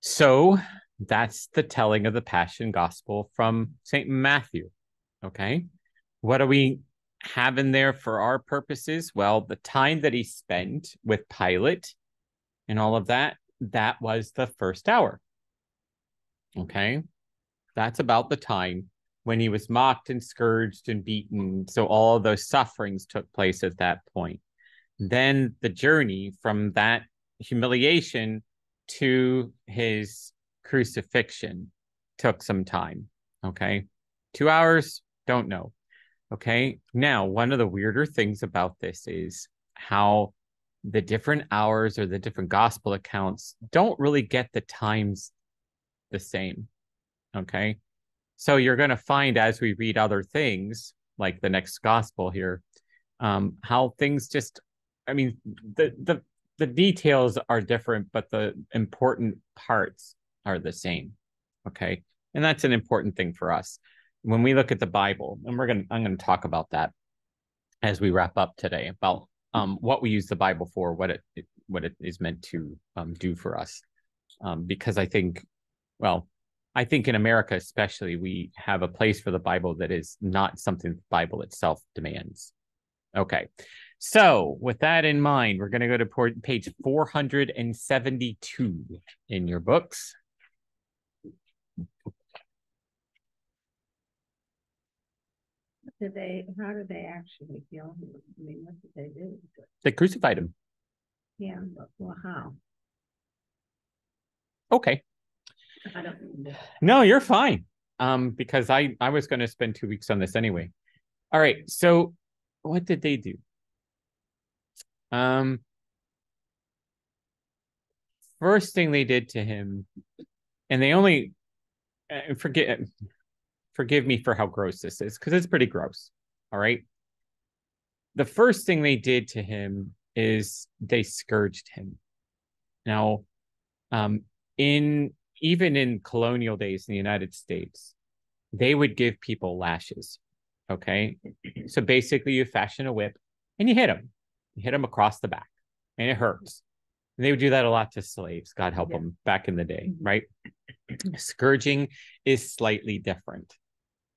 So that's the telling of the Passion Gospel from St. Matthew. Okay. What are we have in there for our purposes? Well, the time that he spent with Pilate and all of that, that was the first hour. Okay. That's about the time when he was mocked and scourged and beaten. So all those sufferings took place at that point. Then the journey from that humiliation to his crucifixion took some time. Okay. Two hours, don't know. Okay. Now, one of the weirder things about this is how the different hours or the different gospel accounts don't really get the times the same. Okay. So you're going to find as we read other things, like the next gospel here, um, how things just, I mean, the, the, the details are different, but the important parts are the same. Okay. And that's an important thing for us. When we look at the Bible, and we're going to, I'm going to talk about that as we wrap up today about um, what we use the Bible for, what it, it what it is meant to um, do for us. Um, because I think, well, I think in America especially, we have a place for the Bible that is not something the Bible itself demands. Okay, so with that in mind, we're going to go to page 472 in your books. Did they, how did they actually kill him? I mean, what did they do? They crucified him. Yeah, but well, how? Okay. I don't. know. No, you're fine. Um, because I I was going to spend two weeks on this anyway. All right. So, what did they do? Um, first thing they did to him, and they only uh, forget forgive me for how gross this is because it's pretty gross. All right. The first thing they did to him is they scourged him. Now, um, in even in colonial days in the United States, they would give people lashes. Okay. So basically, you fashion a whip and you hit them, you hit them across the back, and it hurts. And they would do that a lot to slaves, God help Yeah. them, back in the day, Mhm. right? Scourging is slightly different.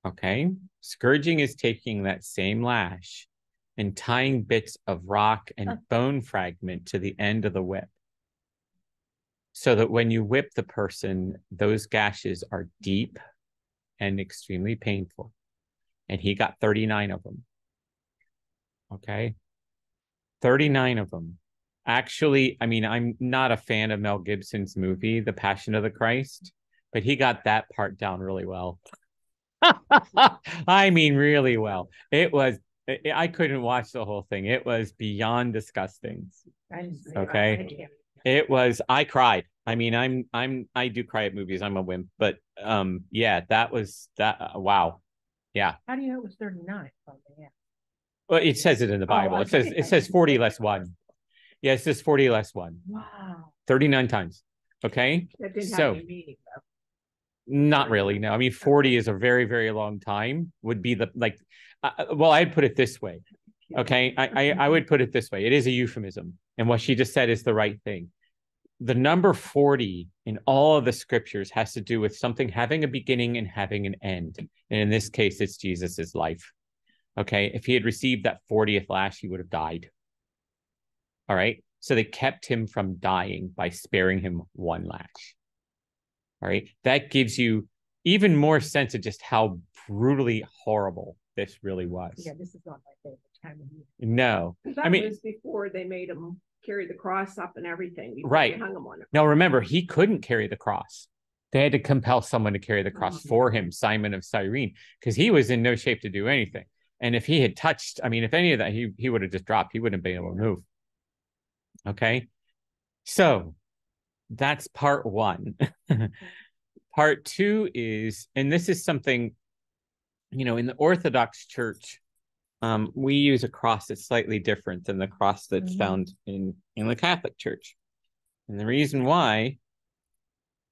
Okay. Scourging is taking that same lash and tying bits of rock and oh. bone fragment to the end of the whip. So that when you whip the person, those gashes are deep and extremely painful. And he got 39 of them. Okay. 39 of them. Actually, I mean, I'm not a fan of Mel Gibson's movie, The Passion of the Christ, but he got that part down really well. I mean, really well. It was, I I couldn't watch the whole thing. It was beyond disgusting. I didn't see it. Okay. It was, I cried. I mean, I'm, I'm, I do cry at movies. I'm a wimp, but, um, yeah, that was that. uh, wow. Yeah. How do you know it was thirty-nine? Oh, yeah. Well, it says it in the Oh, Bible. I It says, it says 40 less one. Yeah, it says 40 less one, Wow. 39 times. Okay. That didn't So- have any meaning though. Not really. No, I mean, 40 is a very, very long time, would be the like, uh, well, I'd put it this way. Okay. I, I, I would put it this way it is a euphemism. And what she just said is the right thing. The number 40 in all of the scriptures has to do with something having a beginning and having an end. And in this case, it's Jesus's life. Okay. If he had received that 40th lash, he would have died. All right. So they kept him from dying by sparing him one lash. All right. That gives you even more sense of just how brutally horrible this really was. Yeah, this is not my favorite time of year. No. That mean- was before they made him carry the cross up and everything. Right. Hung him on it. Now remember, he couldn't carry the cross. They had to compel someone to carry the cross Mhm. for him, Simon of Cyrene, because he was in no shape to do anything. And if he had touched, I mean, if any of that, he he would have just dropped. He wouldn't have been able to move. Okay. So that's part one. part two is, and this is something, you know, in the Orthodox Church, um, we use a cross that's slightly different than the cross that's Mhm. found in in the Catholic Church. And the reason why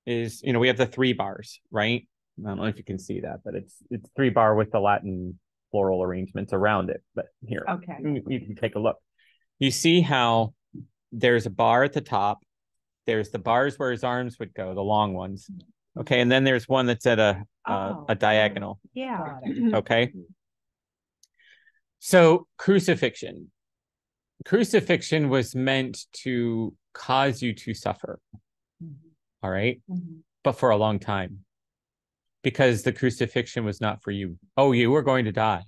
is, you know, we have the three bars, right? I don't know if you can see that, but it's it's three bar with the Latin floral arrangements around it. But here, Okay. you you can take a look. You see how there's a bar at the top. There's the bars where his arms would go, the long ones. Mm-hmm. Okay, and then there's one that's at a a, Oh. a diagonal. Yeah. Mm-hmm. Okay. So crucifixion. Crucifixion was meant to cause you to suffer. Mm-hmm. All right. Mhm. But for a long time. Because the crucifixion was not for you. Oh, you were going to die.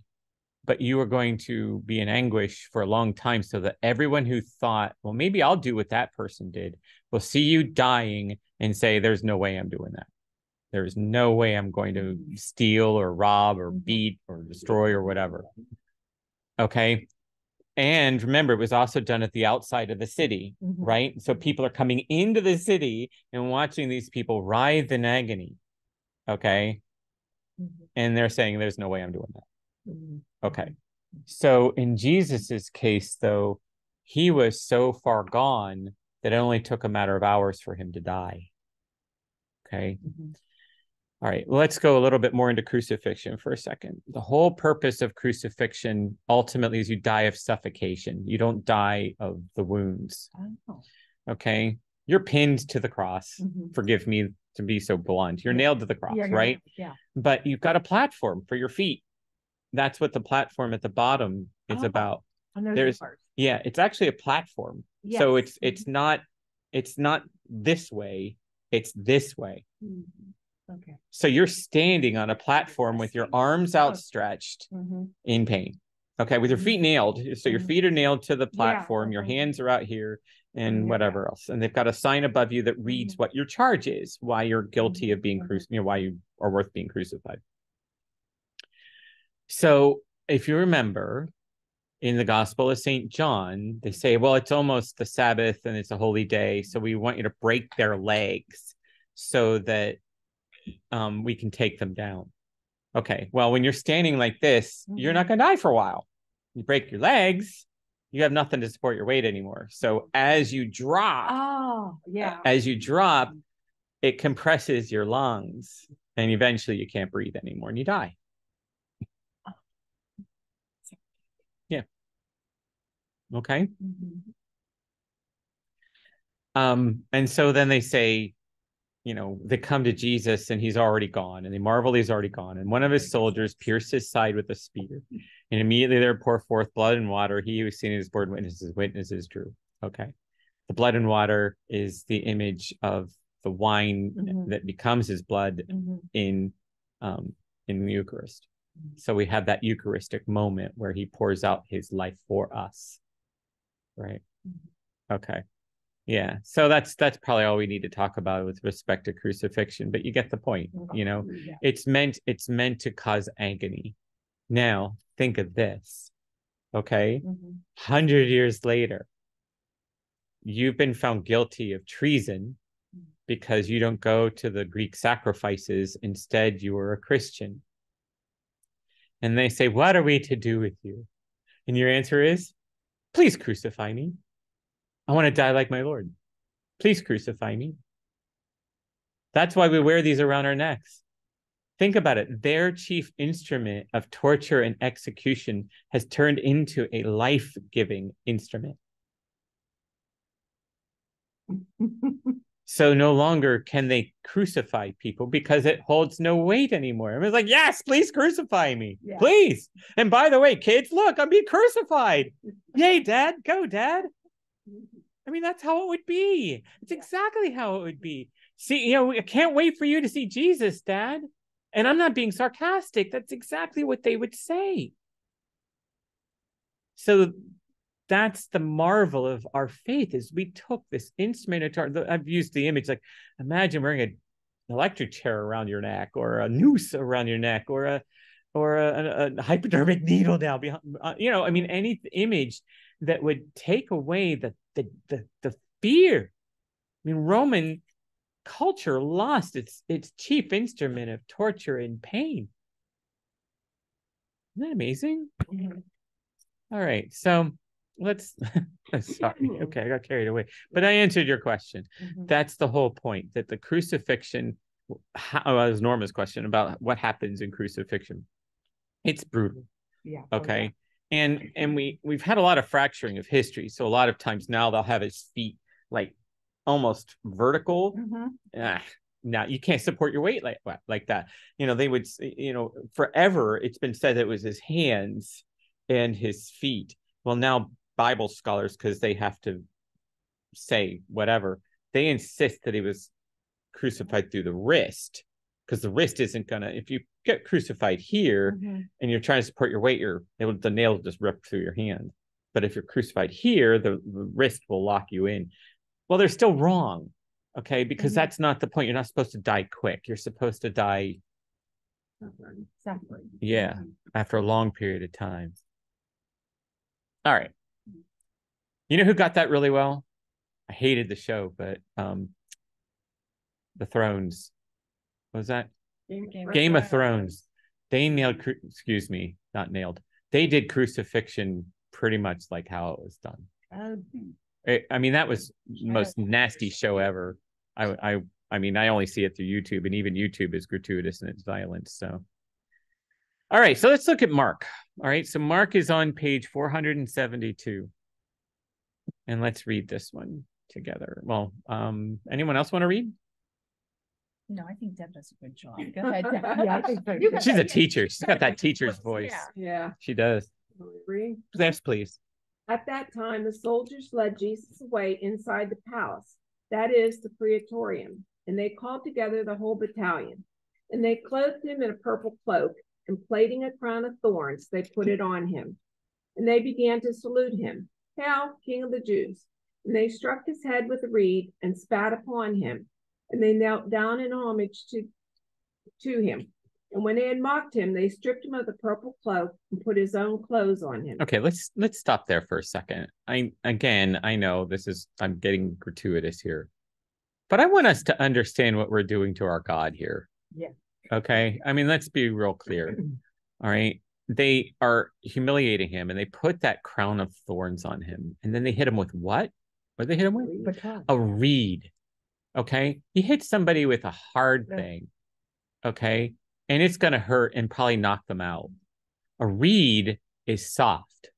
But you were going to be in anguish for a long time so that everyone who thought, well, maybe I'll do what that person did, will see you dying and say, there's no way I'm doing that. There's no way I'm going to steal or rob or beat or destroy or whatever. Okay. And remember, it was also done at the outside of the city, Mhm. right? So people are coming into the city and watching these people writhe in agony. Okay. Mhm. And they're saying, there's no way I'm doing that. Mhm. Okay. So in Jesus's case, though, he was so far gone that it only took a matter of hours for him to die. Okay. Mhm. All right, let's go a little bit more into crucifixion for a second. The whole purpose of crucifixion ultimately is you die of suffocation. You don't die of the wounds. Oh. Okay. You're pinned to the cross. Mhm. Forgive me to be so blunt. You're Yeah. nailed to the cross, Yeah, right? right. Yeah. But you've got a platform for your feet. That's what the platform at the bottom is Oh. about. And there's There's- Yeah, it's actually a platform. So it's it's not it's not this way, it's this way. Mhm. Okay. So you're standing on a platform with your arms outstretched Mhm. in pain. Okay, with your feet nailed. So your Mhm. feet are nailed to the Yeah, platform, your mhm. hands are out here, and Yeah. whatever else. And they've got a sign above you that reads what your charge is, why you're guilty of being crucified, you know, why you are worth being crucified. So if you remember in the Gospel of St. John, they say, well, it's almost the Sabbath and it's a holy day. So we want you to break their legs so that um, we can take them down. Okay, well, when you're standing like this, you're not going to die for a while. You break your legs, you have nothing to support your weight anymore. So as you drop, Oh, yeah. as you drop, it compresses your lungs, and eventually you can't breathe anymore and you die. Yeah. Okay. Mhm. Um, and so then they say, you know, they come to Jesus and he's already gone, and they marvel he's already gone. And one of his soldiers pierced his side with a spear, and immediately there pour forth blood and water. He who has seen his word witnesses, witnesses drew. Okay. The blood and water is the image of the wine Mhm. that becomes his blood Mhm. in um in the Eucharist. So we have that Eucharistic moment where he pours out his life for us. Right. Mm-hmm. Okay. Yeah. So that's that's probably all we need to talk about with respect to crucifixion, but you get the point. Mm-hmm. You know, Yeah. it's meant it's meant to cause agony. Now, think of this. Okay? Mhm. 100 years later, you've been found guilty of treason mm. because you don't go to the Greek sacrifices. Instead, you were a Christian. And they say, What are we to do with you? And your answer is, Please crucify me. I want to die like my Lord. Please crucify me. That's why we wear these around our necks. Think about it. Their chief instrument of torture and execution has turned into a life giving instrument. So no longer can they crucify people because it holds no weight anymore. I was like, yes, please crucify me. Yeah. Please. And by the way, kids, look, I'm being crucified. Yay, dad. Go, dad. I mean, that's how it would be. It's Yeah. exactly how it would be. See, you know, I can't wait for you to see Jesus, dad. And I'm not being sarcastic. That's exactly what they would say. So that's the marvel of our faith is we took this instrument of tor- I've used the image like imagine wearing an electric chair around your neck or a noose around your neck or a or a, a, hypodermic needle down behind uh, you know I mean any image that would take away the the the, the fear. I mean Roman culture lost its its chief instrument of torture and pain. Isn't that amazing? Mhm. All right. So let's sorry. Okay, I got carried away. But I answered your question. Mhm. That's the whole point that the crucifixion how uh, was Norma's question about what happens in crucifixion. It's brutal. Yeah. Oh, Okay. And and we we've had a lot of fracturing of history. So a lot of times now they'll have his feet like almost vertical yeah. Mhm. ah, now you can't support your weight like like that. You know, they would, you know, forever it's been said that it was his hands and his feet. Well, now Bible scholars, because they have to say whatever, they insist that he was crucified through the wrist because the wrist isn't gonna if you get crucified here Mhm. and you're trying to support your weight your the nail will just rip through your hand. But if you're crucified here the, the wrist will lock you in. Well they're still wrong okay? Because Mhm. that's not the point. You're not supposed to die quick. You're supposed to die Exactly. yeah after a long period of time. All right you know who got that really well i hated the show but um the thrones what was that Game of Thrones. They nailed, excuse me, not nailed. They did crucifixion pretty much like how it was done. I, I mean, that was most nasty show ever. I, I, I mean, I only see it through YouTube, and even YouTube is gratuitous in its violence. So, all right, so let's look at Mark. All right, so Mark is on page 472, and let's read this one together. Well, um, anyone else want to read? No, I think Deb does a good job. Go ahead. Deb. Yeah, I think so. You got She's a that. teacher. She's got that teacher's voice. Yeah. Yeah. She does. Agree. Yes, please. At that time, the soldiers led Jesus away inside the palace, that is, the praetorium, and they called together the whole battalion. And they clothed him in a purple cloak, and plaiting a crown of thorns, they put it on him. And they began to salute him, Hail, King of the Jews! And they struck his head with a reed and spat upon him, and they knelt down in homage to, to him. And when they had mocked him, they stripped him of the purple cloak and put his own clothes on him. Okay, let's let's stop there for a second. I again, I know this is I'm getting gratuitous here. But I want us to understand what we're doing to our God here. Yeah. Okay? I mean, let's be real clear. All right? They are humiliating him and they put that crown of thorns on him. And then they hit him with what? What did they hit him with? A reed. Okay? You hit somebody with a hard Yeah. thing. Okay? And it's going to hurt and probably knock them out. A reed is soft.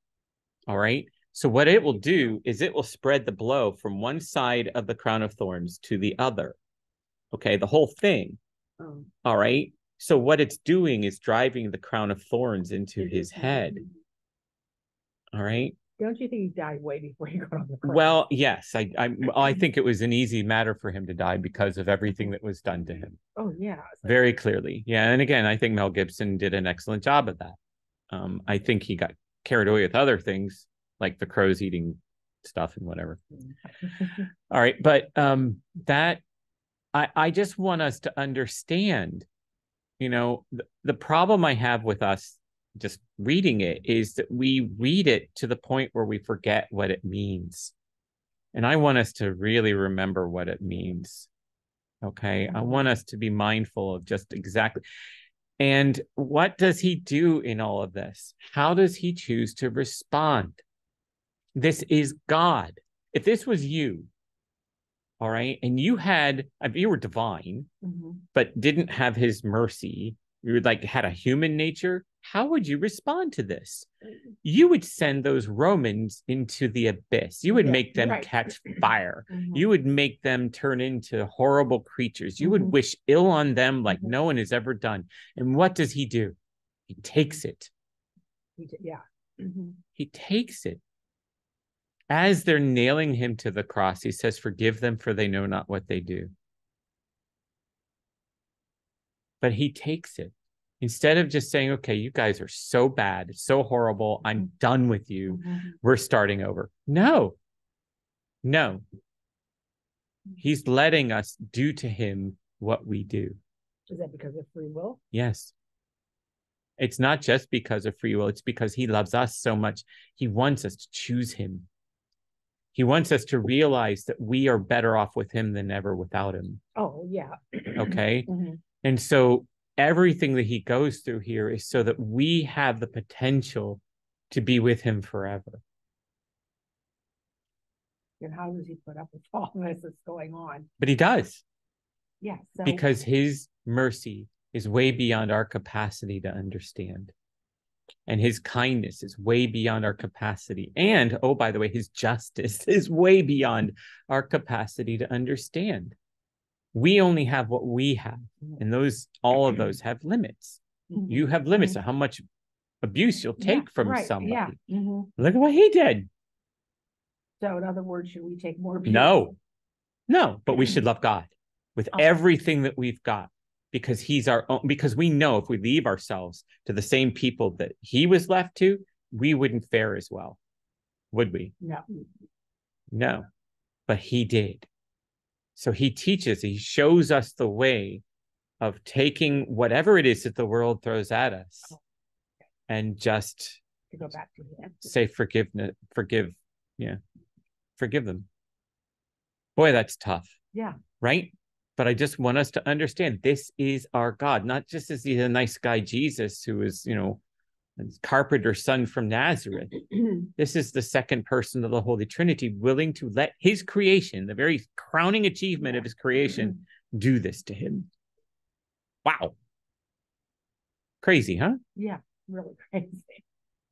All right. So what it will do is it will spread the blow from one side of the crown of thorns to the other. Okay, the whole thing. Oh. All right. So what it's doing is driving the crown of thorns into his head. All right. Don't you think he died way before he got on the cross? Well, yes, I I I think it was an easy matter for him to die because of everything that was done to him. Oh, yeah. like- Very clearly. Yeah. And again, I think Mel Gibson did an excellent job of that. Um, I think he got carried away with other things like the crows eating stuff and whatever. All right, but um that I I just want us to understand, you know, the, the problem I have with us just reading it is that we read it to the point where we forget what it means. And I want us to really remember what it means. Okay? I want us to be mindful of just exactly and what does he do in all of this? How does he choose to respond? This is God. If this was you, all right, and you had, you were divine, Mhm. but didn't have his mercy, you would like had a human nature, how would you respond to this? You would send those Romans into the abyss. You would Yeah, make them right. catch fire. Mhm. You would make them turn into horrible creatures. You would Mhm. wish ill on them like Mhm. no one has ever done. And what does he do? He takes it. Yeah. Mhm. He takes it. As they're nailing him to the cross, he says, Forgive them, for they know not what they do. But he takes it. Instead of just saying, Okay, you guys are so bad, so horrible, I'm done with you, Mhm. we're starting over. No, no. He's letting us do to him what we do. Is that because of free will? Yes. It's not just because of free will, it's because he loves us so much. He wants us to choose him. He wants us to realize that we are better off with him than ever without him. Oh, yeah. Okay. Mhm. And so everything that he goes through here is so that we have the potential to be with him forever. And how does he put up with all this that's going on? But he does Yeah. So because his mercy is way beyond our capacity to understand. And his kindness is way beyond our capacity. And oh, by the way, his justice is way beyond our capacity to understand. We only have what we have, and those all of those have limits. Mhm. You have limits to how much abuse you'll Yeah, take from right, somebody. Yeah. mhm. Look at what he did. So in other words, should we take more? abuse? No, no, but we should love God with Okay. everything that we've got because he's our own. Because we know if we leave ourselves to the same people that he was left to, we wouldn't fare as well, would we? No. No, but he did. So he teaches, he shows us the way of taking whatever it is that the world throws at us oh. and just To go back to him. say forgiveness, forgive, yeah, forgive them. Boy, that's tough. Yeah. Right. But I just want us to understand this is our God, not just as he's a nice guy, Jesus, who is, you know, a carpenter's son from Nazareth. This is the second person of the Holy Trinity, willing to let his creation, the very crowning achievement of his creation, do this to him. Wow. Crazy, huh? Yeah, really crazy.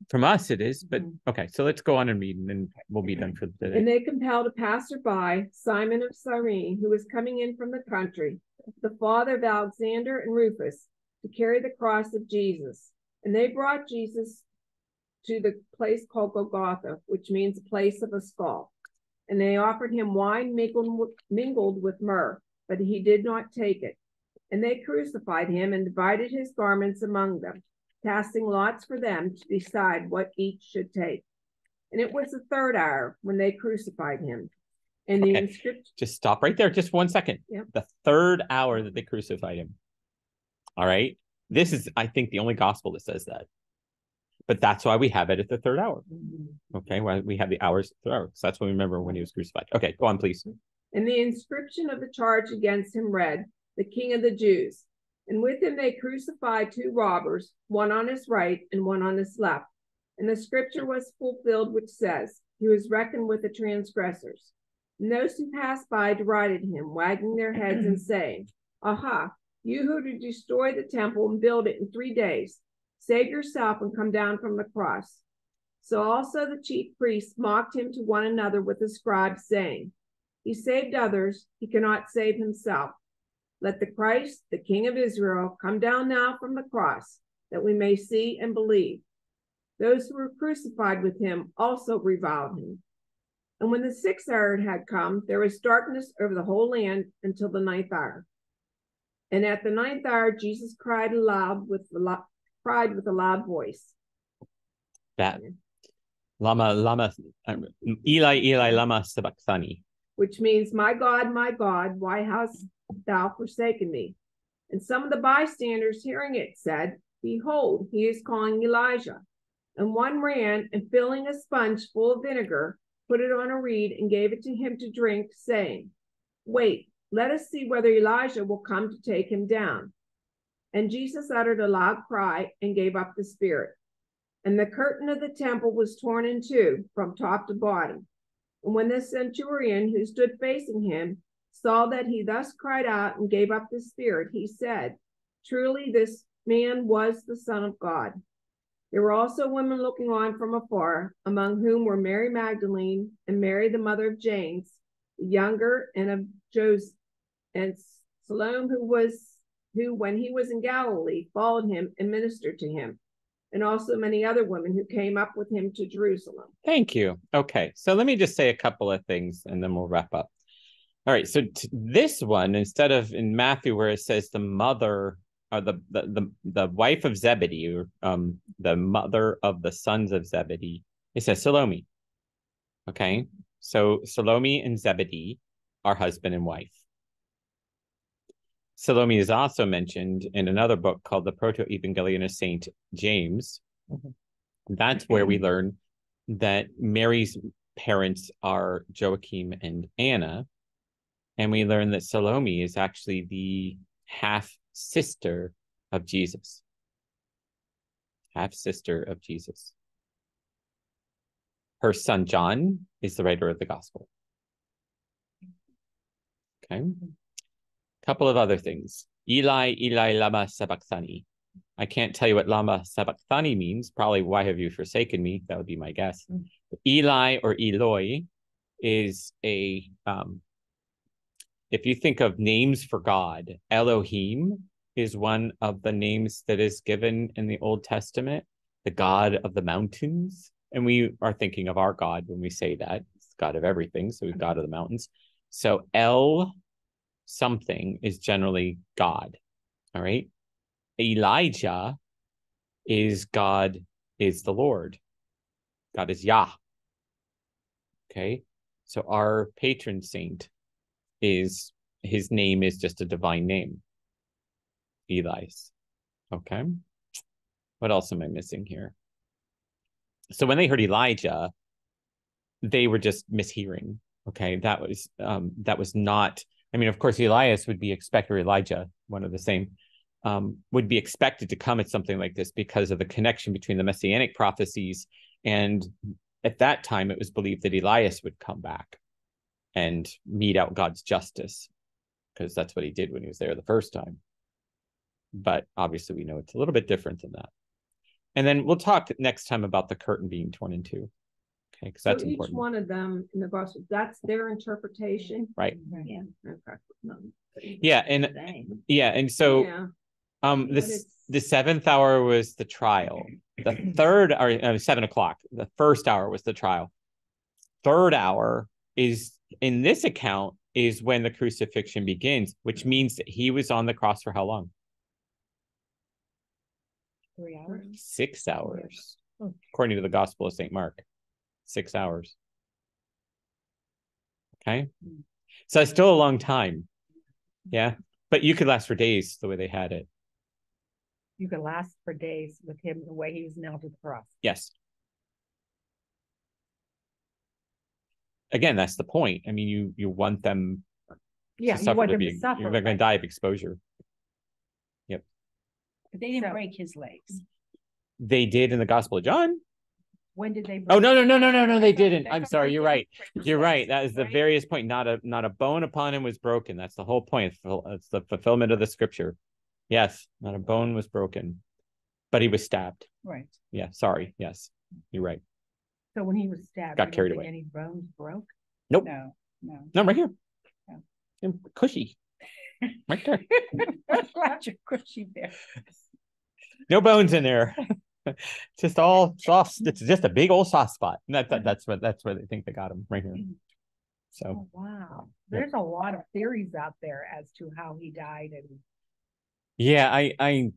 From us, it is, but Mhm. okay. So let's go on and read, and then we'll be done for the day. And day. they compelled a passerby, Simon of Cyrene, who was coming in from the country, the father of Alexander and Rufus, to carry the cross of Jesus. And they brought Jesus to the place called Golgotha, which means a place of a skull. And they offered him wine mingled mingled with myrrh, but he did not take it. And they crucified him and divided his garments among them, casting lots for them to decide what each should take. And it was the third hour when they crucified him. And the Okay. inscription, Just stop right there, just one second. Yep. The third hour that they crucified him. All right. This is, I think, the only gospel that says that. But that's why we have it at the third hour. Mhm. Okay. Why we have the hours, third hour. So that's when we remember when he was crucified. Okay, go on, please. and the inscription of the charge against him read, the King of the Jews. And with him they crucified two robbers, one on his right and one on his left. And the scripture was fulfilled, which says, He was reckoned with the transgressors. And those who passed by derided him, wagging their heads and saying, Aha, you who to destroy the temple and build it in three days, save yourself and come down from the cross. So also the chief priests mocked him to one another with the scribes, saying, He saved others, he cannot save himself. Let the Christ, the King of Israel, come down now from the cross, that we may see and believe. Those who were crucified with him also reviled him. And when the sixth hour had come, there was darkness over the whole land until the ninth hour. And at the ninth hour, Jesus cried aloud with lo- cried with a loud voice. That Lama Lama Eli Eli Lama Sabachthani. Which means, My God, my God, why hast thou forsaken me? And some of the bystanders hearing it said, Behold, he is calling Elijah. And one ran and filling a sponge full of vinegar, put it on a reed and gave it to him to drink, saying, Wait, let us see whether Elijah will come to take him down. And Jesus uttered a loud cry and gave up the spirit. And the curtain of the temple was torn in two from top to bottom. And when the centurion who stood facing him saw that he thus cried out and gave up the spirit, he said, Truly, this man was the Son of God. There were also women looking on from afar, among whom were Mary Magdalene and Mary, the mother of James, the younger, and of Joseph, and Salome, who was who, when he was in Galilee, followed him and ministered to him, and also many other women who came up with him to Jerusalem. Thank you. Okay, so let me just say a couple of things and then we'll wrap up. All right, so t- this one, instead of in Matthew where it says the mother or the the the, the wife of Zebedee, or um, the mother of the sons of Zebedee, it says Salome. Okay, so Salome and Zebedee are husband and wife. Salome is also mentioned in another book called the Proto-Evangelion of Saint James. Mm-hmm. That's where we learn that Mary's parents are Joachim and Anna. And we learn that Salome is actually the half sister of Jesus. Half sister of Jesus. Her son John is the writer of the gospel. Okay. Mm-hmm. Couple of other things. Eli, Eli, lama sabachthani. I can't tell you what lama sabachthani means. Probably, why have you forsaken me? That would be my guess. Eli or Eloi is a um, if you think of names for God, Elohim is one of the names that is given in the Old Testament. the God of the mountains. And we are thinking of our God when we say that. It's God of everything. So he's God of the mountains. So El something is generally God. All right. Elijah is God is the Lord. God is Yah. Okay. So our patron saint is his name is just a divine name. Elias. Okay. What else am I missing here? So when they heard Elijah, they were just mishearing. Okay. That was um that was not I mean, of course, Elias would be expected, or Elijah, one of the same, um, would be expected to come at something like this because of the connection between the messianic prophecies. And at that time, it was believed that Elias would come back and mete out God's justice, because that's what he did when he was there the first time. But obviously, we know it's a little bit different than that. And then we'll talk next time about the curtain being torn in two. Okay, because So that's each important. one of them in the gospel, that's their interpretation. Right. Yeah. Yeah, and yeah, and so Yeah, um this the seventh hour was the trial. The third or uh, seven o'clock. The first hour was the trial. Third hour is in this account is when the crucifixion begins, which means that he was on the cross for how long? Three hours. Six hours, Oh. according to the Gospel of Saint Mark. Six hours. Okay, so it's still a long time. Yeah, but you could last for days the way they had it. You could last for days with him the way he was nailed to the cross. Yes. Again, that's the point. I mean, you you want them Yeah, to you suffer want to him be. to suffer. They're going to die of exposure. Yep. But they didn't So- break his legs. They did in the Gospel of John. When did they? Oh no no no no no no! They didn't. I'm sorry. You're right. You're right. That is the various point. Not a not a bone upon him was broken. That's the whole point. It's the fulfillment of the scripture. Yes, not a bone was broken, but he was stabbed. Right. Yeah. Sorry. Yes, you're right. So when he was stabbed, Got carried away. Any bones broke? Nope. No, no. No, right here. Yeah. Yeah, Cushy. Right there. I'm glad you're cushy there. no bones in there. just all soft. It's just a big old soft spot. And that, that mm-hmm. that's what that's where they think they got him right here. Mm-hmm. So Oh, wow. There's a lot of theories out there as to how he died and yeah, I I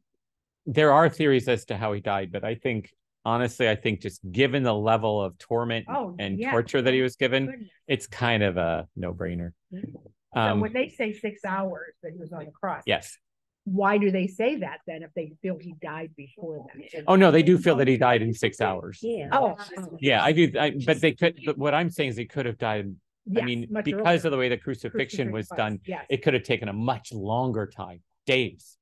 there are theories as to how he died, but I think honestly, I think just given the level of torment Oh, and yeah. torture that he oh, was given, goodness. it's kind of a no brainer. Mm-hmm. So Um, when they say six hours that he was on the cross. yes. Why do they say that then if they feel he died before that? Oh no, they do feel that he died in six hours. Yeah. Oh, Yeah, I do. I, but they could. But what I'm saying is, they could have died. I mean, because earlier. of the way the crucifixion was Crucifixion done, Yes. it could have taken a much longer time days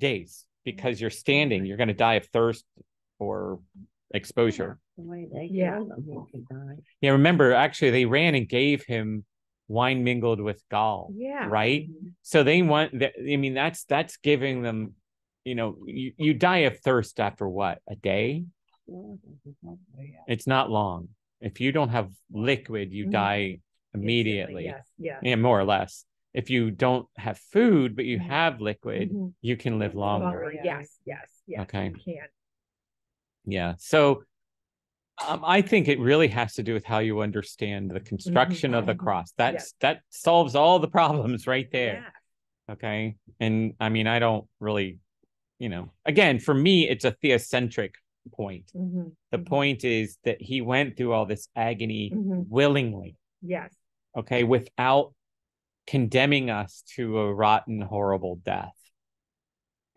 days because you're standing you're going to die of thirst or exposure The way they Yeah. killed he could die. yeah remember actually they ran and gave him wine mingled with gall Yeah. right so they want that i mean that's that's giving them you know you, you die of thirst after what a day it's not long if you don't have liquid you Mhm. die immediately Yes, yes. yeah more or less if you don't have food but you Mhm. have liquid Mhm. you can live longer Longer, Yes, yes, yes. Okay. You can. Yeah. So um, I think it really has to do with how you understand the construction of the Mhm. cross. That's that solves all the problems right there. Yeah. Okay. And I mean, I don't really, you know, again, for me, it's a theocentric point. Mhm, The Mhm. point is that he went through all this agony mhm. willingly, Yes. okay, without condemning us to a rotten, horrible death.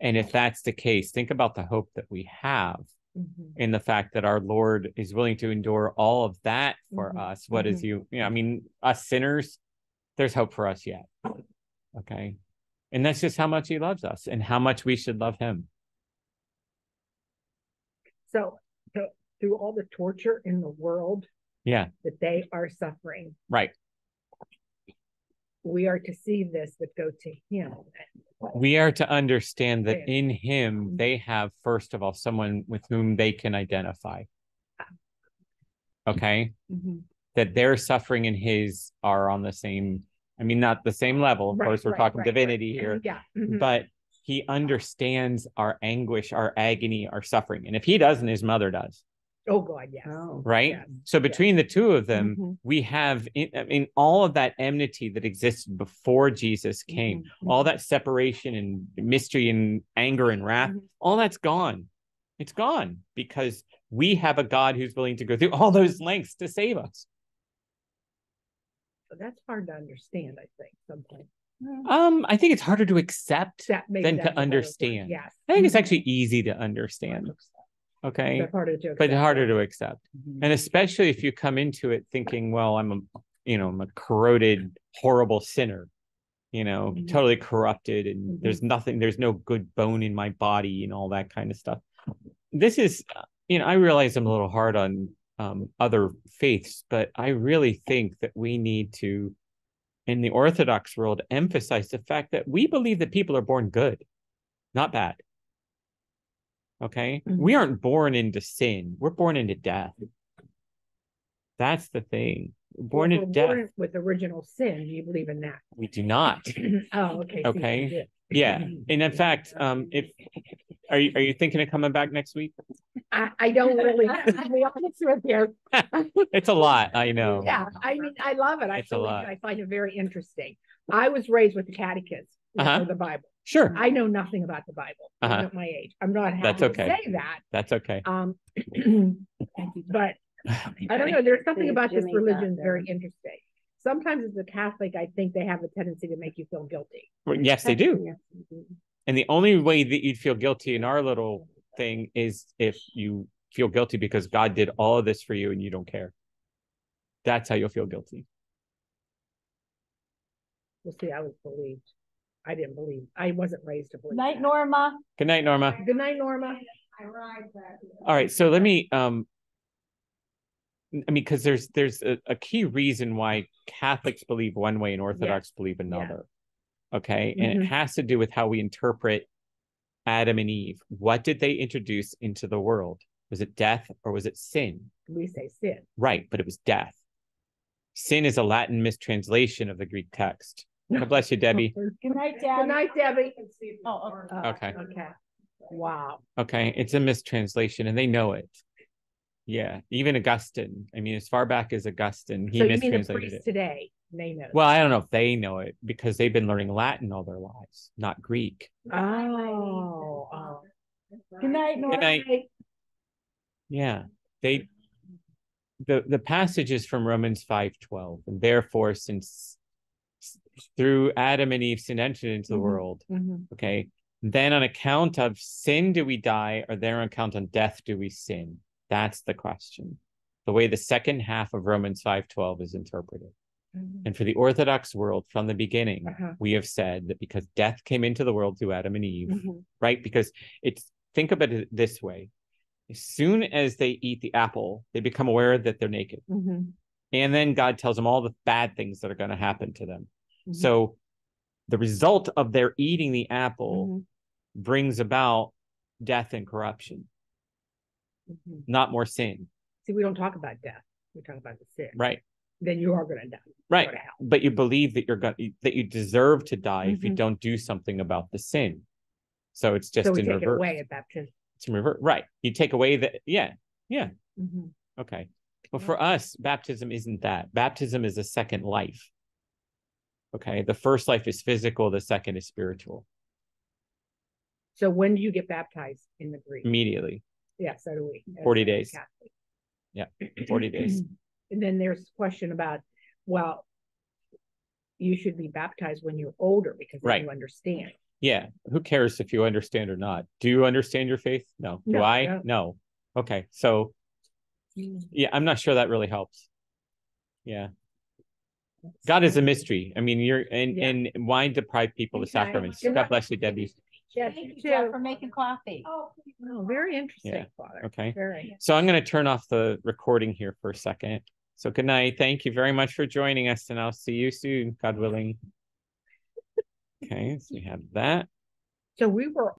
And if that's the case, think about the hope that we have Mhm. in the fact that our Lord is willing to endure all of that for Mhm, us. What is you, you know, I mean, us sinners, there's hope for us yet. Okay. And that's just how much he loves us and how much we should love him. So, so through all the torture in the world Yeah. that they are suffering, Right. we are to see this but go to him. We are to understand that in him, they have, first of all, someone with whom they can identify. Okay. Mhm. That their suffering and his are on the same, I mean, not the same level. Of Right, course, we're right, talking right, divinity here, Yeah. mhm. but he understands our anguish, our agony, our suffering. And if he doesn't, his mother does, Oh, God, yes. Oh. right? Yes, So between the two of them, Mhm. we have in, I mean all of that enmity that existed before Jesus came, Mhm. all that separation and mystery and anger and wrath, Mhm. all that's gone. It's gone because we have a God who's willing to go through all those lengths to save us. But That's hard to understand, I think, sometimes. Um, I think it's harder to accept. That Than to that's a better word. understand. Yes. I think it's Mhm. actually easy to understand. Okay. But harder to. But accept. harder to accept. Mhm. And especially if you come into it thinking, well, I'm a, you know, I'm a corroded, horrible sinner, you know, Mhm. totally corrupted, and Mhm. there's nothing, there's no good bone in my body and all that kind of stuff. This is, you know, I realize I'm a little hard on um, other faiths, but I really think that we need to, in the Orthodox world, emphasize the fact that we believe that people are born good, not bad. Okay. We aren't born into sin. We're born into death. That's the thing. Born If into death. born With original sin, do you believe in that? We do not. Oh, okay. Okay. did. Yeah. And in fact, um, if are you are you thinking of coming back next week? I, I don't really, to be honest with you. It's a lot, I know. Yeah, I mean, I love it. I It's a lot. I find it very interesting. I was raised with the catechism Uh-huh. for the Bible. Sure. I know nothing about the Bible. Uh-huh. at my age. I'm not That's happy to okay. say that. That's okay. Um, but I don't know, there's something about this religion there. very interesting. Sometimes as a Catholic, I think they have a tendency to make you feel guilty. Well, Yes, they do. Yes, they do. And the only way that you'd feel guilty in our little thing is if you feel guilty because God did all of this for you and you don't care. That's how you'll feel guilty. We'll see, I was believed. I didn't believe. I wasn't raised to believe. Night, that. Norma. Good night, Norma. Good night, Norma. All right, so let me um I mean, because there's there's a, a key reason why Catholics believe one way and Orthodox believe another. Okay, and Mhm. it has to do with how we interpret Adam and Eve. What did they introduce into the world? Was it death or was it sin? We say sin. Right, but it was death. Sin is a Latin mistranslation of the Greek text. God bless you, Debbie. Good night, Good night, Debbie. Oh, okay. Okay. Okay. Wow. Okay, it's a mistranslation, and they know it. Yeah, even Augustine. I mean, as far back as Augustine, he So you mean the mistranslated priests it. today, they know. Well, I don't know if they know it because they've been learning Latin all their lives, not Greek. Oh, oh. Good night, Norma. Good night. Yeah, they the the passage is from Romans five twelve, and therefore, since s- through Adam and Eve sin entered into the Mhm. world, Mhm. okay, then on account of sin do we die, or then on account of death do we sin? That's the question. The way the second half of Romans five twelve is interpreted. Mhm. And for the Orthodox world, from the beginning, Uh-huh. we have said that because death came into the world through Adam and Eve, Mhm. right? Because it's think about it this way. As soon as they eat the apple, they become aware that they're naked. Mhm. And then God tells them all the bad things that are going to happen to them. Mhm. So the result of their eating the apple Mhm. brings about death and corruption, Mhm. not more sin, See, we don't talk about death. We talk about the sin. right? Then you are gonna die. Right. To. But you believe that you're going that you deserve to die if you Mhm. don't do something about the sin. So it's just So we in take reverse. it away at baptism. It's in reverse. Right. You take away the yeah. Yeah. Mhm. Okay. Well, for us, baptism isn't that. Baptism is a second life. Okay. The first life is physical, the second is spiritual. So when do you get baptized in the Greek? Immediately, Yeah, so do we. as 40 days. Catholic. 40 days. And then there's a question about, well, you should be baptized when you're older because Right. you understand. Yeah. Who cares if you understand or not? Do you understand your faith? No. Do I? no. No. Okay. So, mm. yeah, I'm not sure that really helps. Yeah. God is a mystery. I mean, you're and Yeah. and why deprive people of sacraments? God bless you, Debbie. Yes, Thank you, you Dad, too. for making coffee. Oh, oh very interesting, Yeah. Father. Okay. Very. So I'm going to turn off the recording here for a second. So good night. Thank you very much for joining us, and I'll see you soon, God willing. Okay, so we have that. So we were